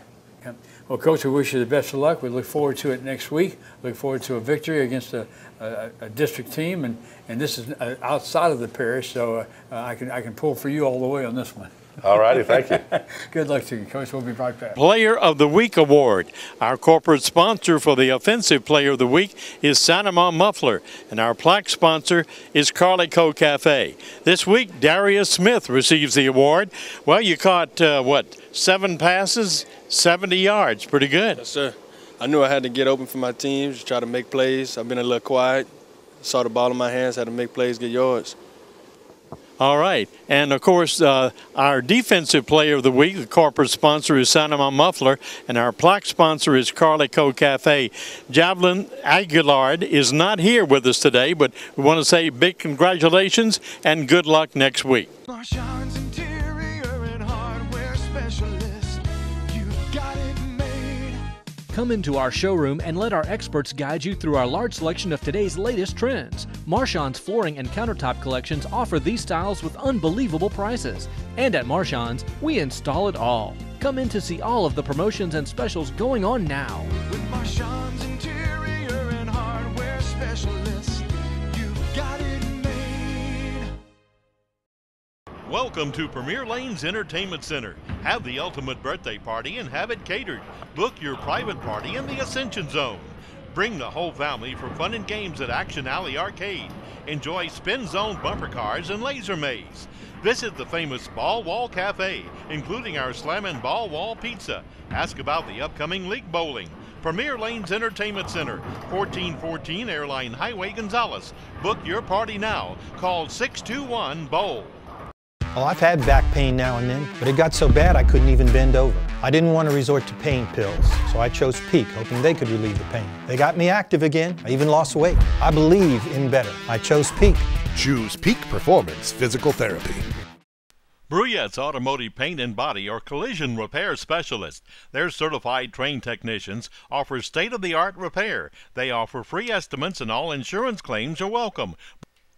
Well, Coach, we wish you the best of luck. We look forward to it next week. Look forward to a victory against a, a, a district team, and, and this is uh, outside of the parish, so uh, I can I can pull for you all the way on this one. All righty, thank you. Good luck to you, Coach. We'll be right back. Player of the Week Award. Our corporate sponsor for the Offensive Player of the Week is St. Amant Muffler, and our plaque sponsor is Carlico Cafe. This week, Darius Smith receives the award. Well, you caught, uh, what, seven passes, 70 yards. Pretty good. Yes, sir. I knew I had to get open for my teams, try to make plays. I've been a little quiet. Saw the ball in my hands, had to make plays, get yards. All right. And of course, uh, our defensive player of the week, the corporate sponsor is St. Amant Muffler, and our plaque sponsor is Carlico Cafe. Javelin Aguilard is not here with us today, but we want to say big congratulations and good luck next week. Come into our showroom and let our experts guide you through our large selection of today's latest trends. Marchand's flooring and countertop collections offer these styles with unbelievable prices. And at Marchand's, we install it all. Come in to see all of the promotions and specials going on now. Welcome to Premier Lanes Entertainment Center. Have the ultimate birthday party and have it catered. Book your private party in the Ascension Zone. Bring the whole family for fun and games at Action Alley Arcade. Enjoy spin zone bumper cars and laser maze. Visit the famous Ball Wall Cafe, including our Slammin' Ball Wall Pizza. Ask about the upcoming league bowling. Premier Lanes Entertainment Center, 1414 Airline Highway, Gonzales. Book your party now. Call 621 Bowl. Well, I've had back pain now and then, but it got so bad I couldn't even bend over. I didn't want to resort to pain pills, so I chose Peak, hoping they could relieve the pain. They got me active again. I even lost weight. I believe in better. I chose Peak. Choose Peak Performance Physical Therapy. Bruyette's Automotive Paint and Body are collision repair specialists. Their certified trained technicians offer state of the art repair. They offer free estimates and all insurance claims are welcome.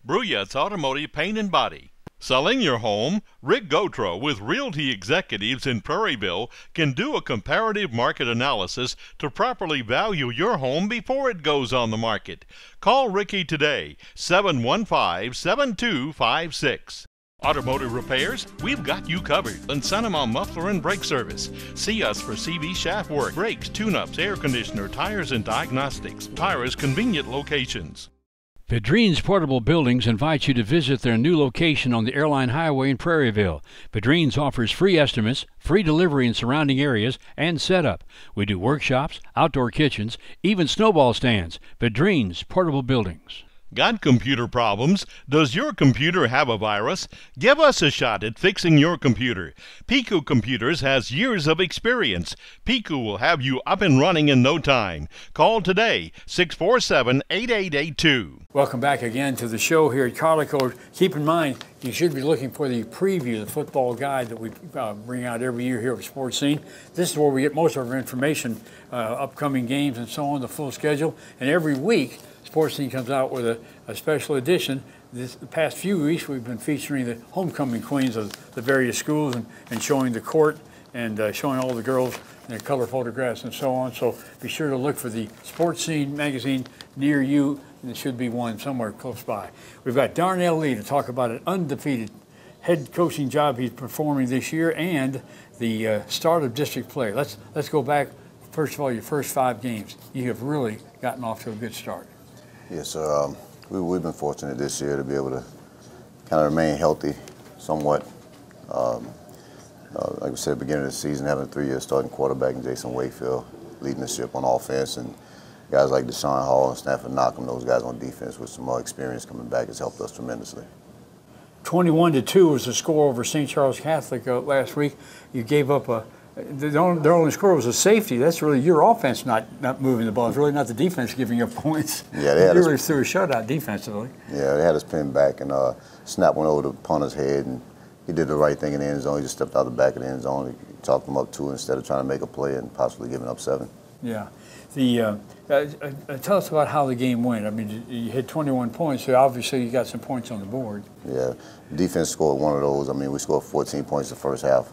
Bruyette's Automotive Paint and Body. Selling your home? Rick Gotro with Realty Executives in Prairieville can do a comparative market analysis to properly value your home before it goes on the market. Call Ricky today, 715 7256. Automotive repairs? We've got you covered. And St. Amant Muffler and Brake Service. See us for CV shaft work, brakes, tune-ups, air conditioner, tires, and diagnostics. Tires convenient locations. Pedrine's Portable Buildings invites you to visit their new location on the Airline Highway in Prairieville. Pedrine's offers free estimates, free delivery in surrounding areas, and setup. We do workshops, outdoor kitchens, even snowball stands. Pedrine's Portable Buildings. Got computer problems? Does your computer have a virus? Give us a shot at fixing your computer. Piku Computers has years of experience. Piku will have you up and running in no time. Call today 647 8882. Welcome back again to the show here at Carlico. Keep in mind, you should be looking for the preview, the football guide that we uh, bring out every year here at Sports Scene. This is where we get most of our information, uh, upcoming games and so on, the full schedule. And every week, Sports Scene comes out with a, a special edition. This, the past few weeks, we've been featuring the homecoming queens of the various schools and, and showing the court and uh, showing all the girls in their color photographs and so on. So be sure to look for the Sports Scene magazine near you. And there should be one somewhere close by. We've got Darnell Lee to talk about an undefeated head coaching job he's performing this year and the uh, start of district play. Let's let's go back. First of all, your first five games, you have really gotten off to a good start. Yes, sir. Um, we, we've been fortunate this year to be able to kind of remain healthy somewhat. Um, uh, like we said, beginning of the season, having a three-year starting quarterback in Jason Wakefield, leading the ship on offense, and guys like Deshaun Hall and Stanford Knockham, those guys on defense with some more experience coming back has helped us tremendously. 21 to 2 was the score over St. Charles Catholic uh, last week. You gave up a the only, their only score was a safety. That's really your offense not, not moving the ball. It's really not the defense giving you points. Yeah, they had you us- really threw a shutout defensively. Yeah, they had us pinned back and uh, snap went over the punter's head, and he did the right thing in the end zone. He just stepped out the back of the end zone, he talked them up two instead of trying to make a play and possibly giving up seven. Yeah. The uh, uh, uh, tell us about how the game went. I mean, you you hit 21 points, so obviously you got some points on the board. Yeah, defense scored one of those. I mean, we scored 14 points the first half.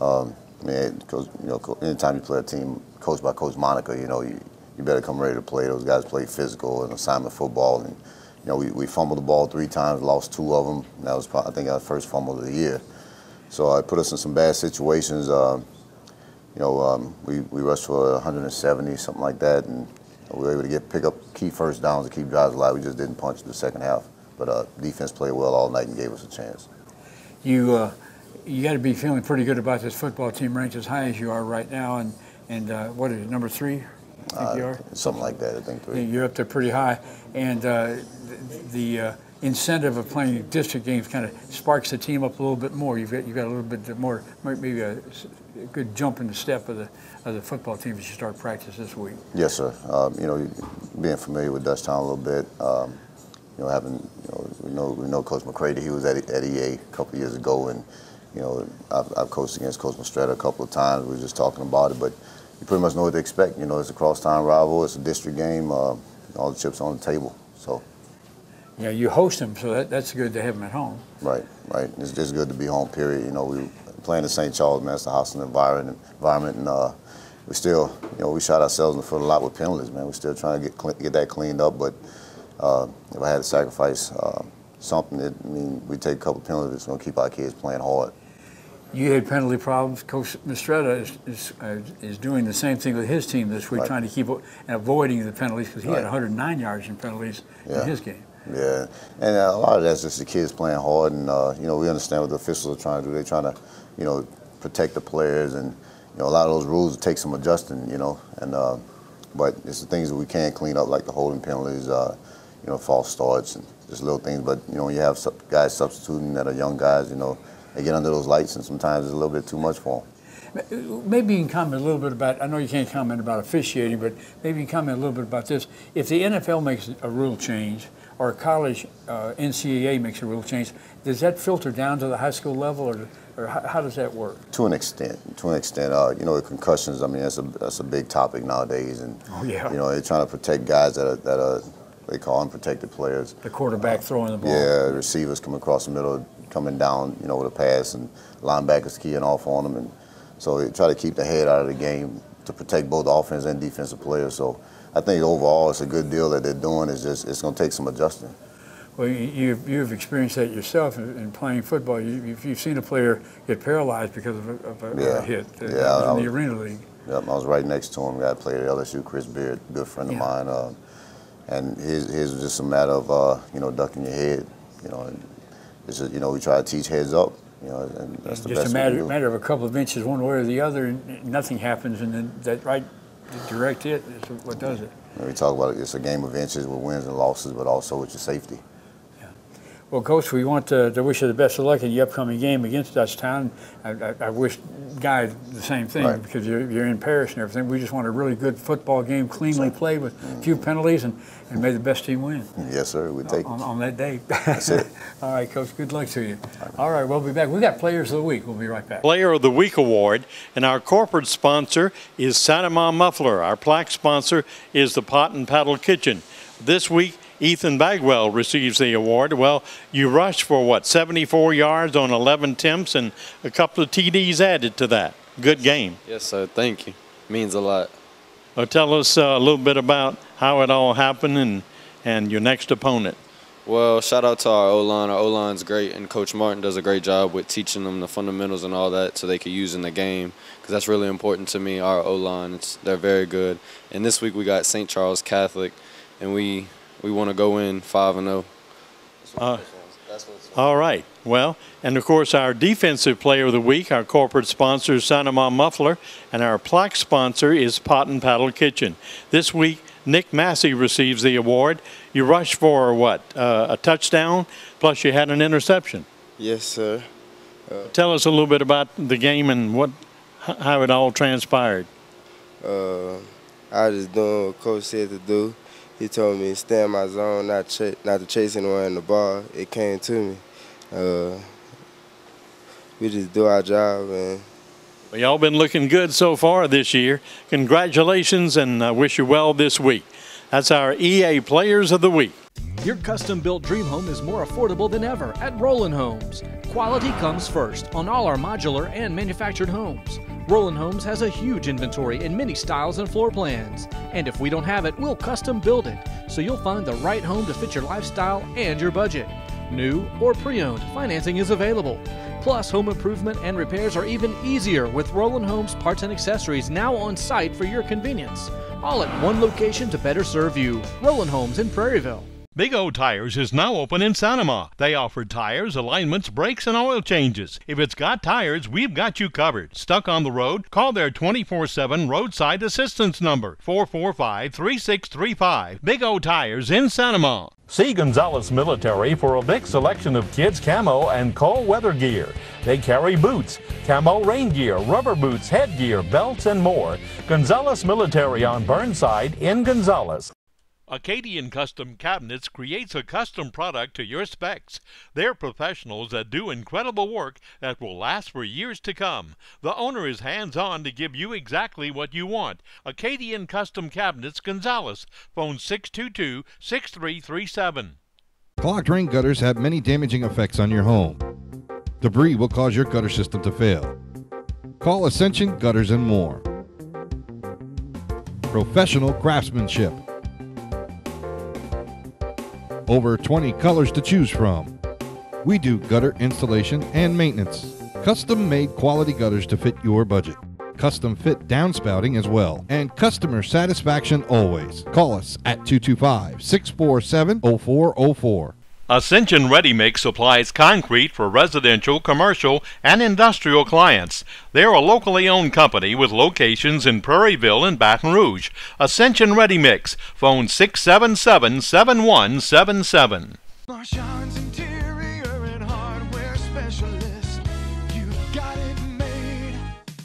Um, I mean, because you know, anytime you play a team coached by Coach Monica, you know, you, you better come ready to play. Those guys play physical and assignment football, and you know, we, we fumbled the ball three times, lost two of them. That was probably, I think our first fumble of the year. So it put us in some bad situations. Um, you know, um, we, we rushed for 170, something like that, and we were able to get pick up key first downs to keep drives alive. We just didn't punch the second half. But uh, defense played well all night and gave us a chance. You uh, you got to be feeling pretty good about this football team ranked as high as you are right now, and and uh, what is it, number three? I think you are. Something like that, I think. Three. You're up there pretty high, and uh, the, the uh, incentive of playing district games kind of sparks the team up a little bit more. You've got you've got a little bit more, maybe a, a good jump in the step of the of the football team as you start practice this week. Yes, sir. Um, you know, being familiar with Dutchtown a little bit, um, you know, having, you know, we know, we know Coach McCready, he was at, at EA a couple years ago, and, you know, I've, I've coached against Coach Mistretta a couple of times. We were just talking about it, but you pretty much know what to expect. You know, it's a cross-town rival, it's a district game, uh, all the chips on the table. So, Yeah, you host them, so that, that's good to have them at home. right, right. It's just good to be home, period. You know, we playing in St. Charles, man, it's a hostile environment, environment and uh, we still, you know, we shot ourselves in the foot a lot with penalties, man. We're still trying to get, get that cleaned up, but uh, if I had to sacrifice uh, something that I mean we take a couple penalties going to keep our kids playing hard. You had penalty problems. Coach Mistretta is, is, uh, is doing the same thing with his team this week, Right. trying to keep avoiding the penalties because he had 109 yards in penalties Yeah. in his game. Yeah, and uh, a lot of that's just the kids playing hard, and uh, you know we understand what the officials are trying to do. They're trying to, you know, protect the players, and you know a lot of those rules take some adjusting, you know, and uh, but it's the things that we can clean up, like the holding penalties, uh, you know, false starts, and just little things. But you know, when you have guys substituting that are young guys, you know, they get under those lights, and sometimes it's a little bit too much for them. Maybe you can comment a little bit about. I know you can't comment about officiating, but maybe you can comment a little bit about this. If the NFL makes a rule change, or a college uh, NCAA makes a rule change, does that filter down to the high school level, or, or how, how does that work? To an extent, to an extent, uh, you know, the concussions. I mean, that's a that's a big topic nowadays, and Oh, yeah. you know, they're trying to protect guys that are that are they call unprotected players. The quarterback throwing the ball. Yeah, receivers coming across the middle, coming down, you know, with a pass, and linebackers keying off on them, and so they try to keep the head out of the game to protect both offense and defensive players. So I think overall, it's a good deal that they're doing. It's just it's going to take some adjusting. Well, you- you've, experienced that yourself in, in playing football. You, you've, you've seen a player get paralyzed because of a, of a, of a hit Yeah, I in the was- Arena League. Yep, I was right next to him. Guy played at LSU, Chris Beard, good friend of Yeah. mine. Uh, and his his was just a matter of uh, you know ducking your head. You know, and it's just, you know we try to teach heads up. You know, and that's the Just best a matter, matter of a couple of inches one way or the other, and nothing happens, and then that right direct hit is what does it. And we talk about it, it's a game of inches with wins and losses, but also with your safety. Well, Coach, we want to, to wish you the best of luck in the upcoming game against Dutchtown. I, I, I wish Guy the same thing Right. because you're, you're in parish and everything. We just want a really good football game, cleanly played with a few penalties, and, and may the best team win Yes, sir. We take on, on that day. That's it. All right, Coach. Good luck to you. All right, we'll be back. We got Players of the Week. We'll be right back. Player of the Week award, and our corporate sponsor is St. Amant Muffler. Our plaque sponsor is the Pot and Paddle Kitchen. This week, Ethan Bagwell receives the award. Well, you rushed for what, 74 yards on 11 attempts, and a couple of TDs added to that. Good game. Yes, sir. Thank you. Means a lot. Well, tell us uh, a little bit about how it all happened and, and your next opponent. Well, shout out to our O line. Our O line's great, and Coach Martin does a great job with teaching them the fundamentals and all that, so they can use in the game. Because that's really important to me. Our O line, they're very good. And this week we got St. Charles Catholic, and we we want to go in five and oh. zero. Uh, all right. Well, and of course, our defensive player of the week, our corporate sponsor is St. Amant Muffler, and our plaque sponsor is Pot and Paddle Kitchen. This week, Nick Massey receives the award. You rushed for what? Uh, a touchdown, plus you had an interception. Yes, sir. Tell us a little bit about the game and what, how it all transpired. Uh, I just doing what coach said to do. He told me stay in my zone, not ch- not to chase anyone in the ball. It came to me. Uh, we just do our job and Well, y'all been looking good so far this year. Congratulations and uh, wish you well this week. That's our EA Players of the Week. Your custom built dream home is more affordable than ever at Roland Homes. Quality comes first on all our modular and manufactured homes. Roland Homes has a huge inventory in many styles and floor plans. And if we don't have it, we'll custom build it so you'll find the right home to fit your lifestyle and your budget. New or pre owned, financing is available. Plus, home improvement and repairs are even easier with Roland Homes parts and accessories now on site for your convenience. All at one location to better serve you. Roland Homes in Prairieville. Big O Tires is now open in St. Amant. They offer tires, alignments, brakes, and oil changes. If it's got tires, we've got you covered. Stuck on the road? Call their 24 7 roadside assistance number 445 3635. Big O Tires in St. Amant. See Gonzales Military for a big selection of kids' camo and cold weather gear. They carry boots, camo rain gear, rubber boots, headgear, belts, and more. Gonzales Military on Burnside in Gonzales. Acadian Custom Cabinets creates a custom product to your specs. They're professionals that do incredible work that will last for years to come. The owner is hands on to give you exactly what you want. Acadian Custom Cabinets Gonzales. Phone 622 6337. Clogged rain gutters have many damaging effects on your home. Debris will cause your gutter system to fail. Call Ascension Gutters and More. Professional craftsmanship. Over 20 colors to choose from. We do gutter installation and maintenance. Custom made quality gutters to fit your budget. Custom fit downspouting as well. And customer satisfaction always. Call us at 225 647 0404. Ascension Ready Mix supplies concrete for residential, commercial, and industrial clients. They're a locally owned company with locations in Prairieville and Baton Rouge. Ascension Ready Mix. Phone 677 7177.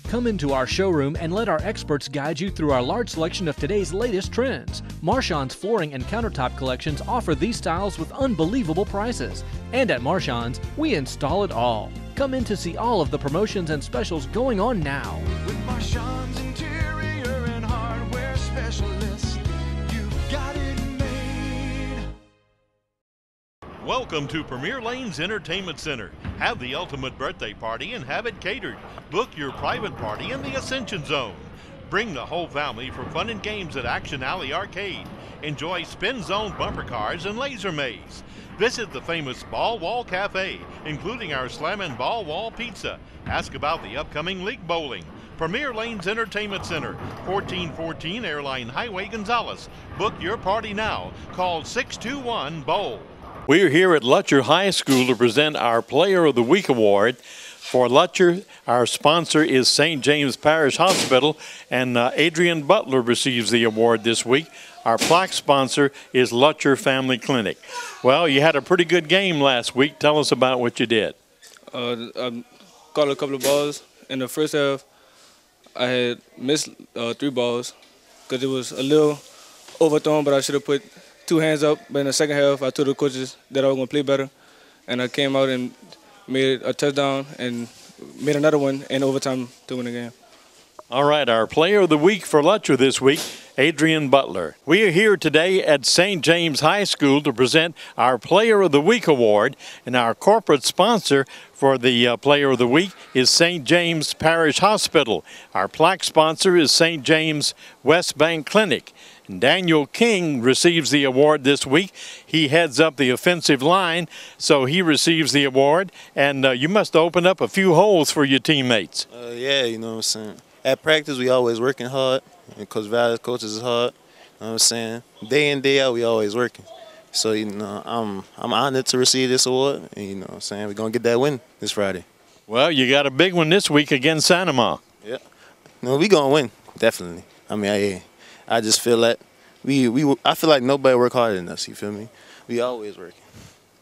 Come into our showroom and let our experts guide you through our large selection of today's latest trends. Marchand's flooring and countertop collections offer these styles with unbelievable prices. And at Marchand's, we install it all. Come in to see all of the promotions and specials going on now. Welcome to Premier Lanes Entertainment Center. Have the ultimate birthday party and have it catered. Book your private party in the Ascension Zone. Bring the whole family for fun and games at Action Alley Arcade. Enjoy spin zone bumper cars and laser maze. Visit the famous Ball Wall Cafe, including our Slammin' Ball Wall Pizza. Ask about the upcoming League Bowling. Premier Lanes Entertainment Center, 1414 Airline Highway, Gonzales. Book your party now. Call 621 Bowl. We're here at Lutcher High School to present our Player of the Week award. For Lutcher, our sponsor is St. James Parish Hospital, and uh, Adrian Butler receives the award this week. Our plaque sponsor is Lutcher Family Clinic. Well, you had a pretty good game last week. Tell us about what you did. Uh, I caught a couple of balls in the first half. I had missed uh, three balls because it was a little overthrown, but I should have put two hands up. But in the second half, I told the coaches that I was going to play better, and I came out and made a touchdown and made another one in overtime to win the game. All right, our player of the week for Lutcher this week, Adrian Butler. We are here today at St. James High School to present our Player of the Week award, and our corporate sponsor for the uh, Player of the Week is St. James Parish Hospital. Our plaque sponsor is St. James West Bank Clinic. Daniel King receives the award this week. He heads up the offensive line, so he receives the award. And uh, you must open up a few holes for your teammates. Uh, yeah, you know what I'm saying. At practice, we always working hard, and Coach Valley coaches is hard. You know what I'm saying. Day in day out, we always working. So you know, I'm I'm honored to receive this award, and you know what I'm saying we're gonna get that win this Friday. Well, you got a big one this week against St. Amant. Yeah. No, we gonna win definitely. I mean, I I just feel that we we I feel like nobody work harder than us. You feel me? We always working.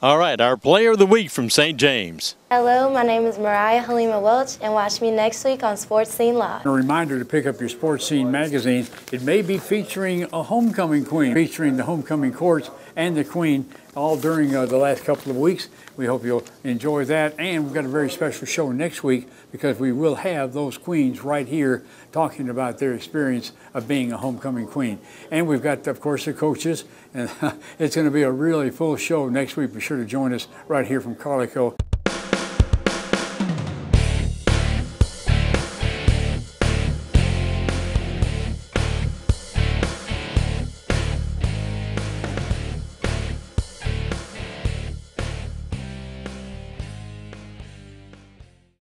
All right, our player of the week from St. James. Hello, my name is Mariah Halima Welch, and watch me next week on Sports Scene Live. A reminder to pick up your Sports Scene magazine. It may be featuring a homecoming queen, featuring the homecoming courts and the queen all during uh, the last couple of weeks. We hope you'll enjoy that. And we've got a very special show next week because we will have those queens right here talking about their experience of being a homecoming queen. And we've got, of course, the coaches. And it's going to be a really full show next week. Be sure to join us right here from Carlico.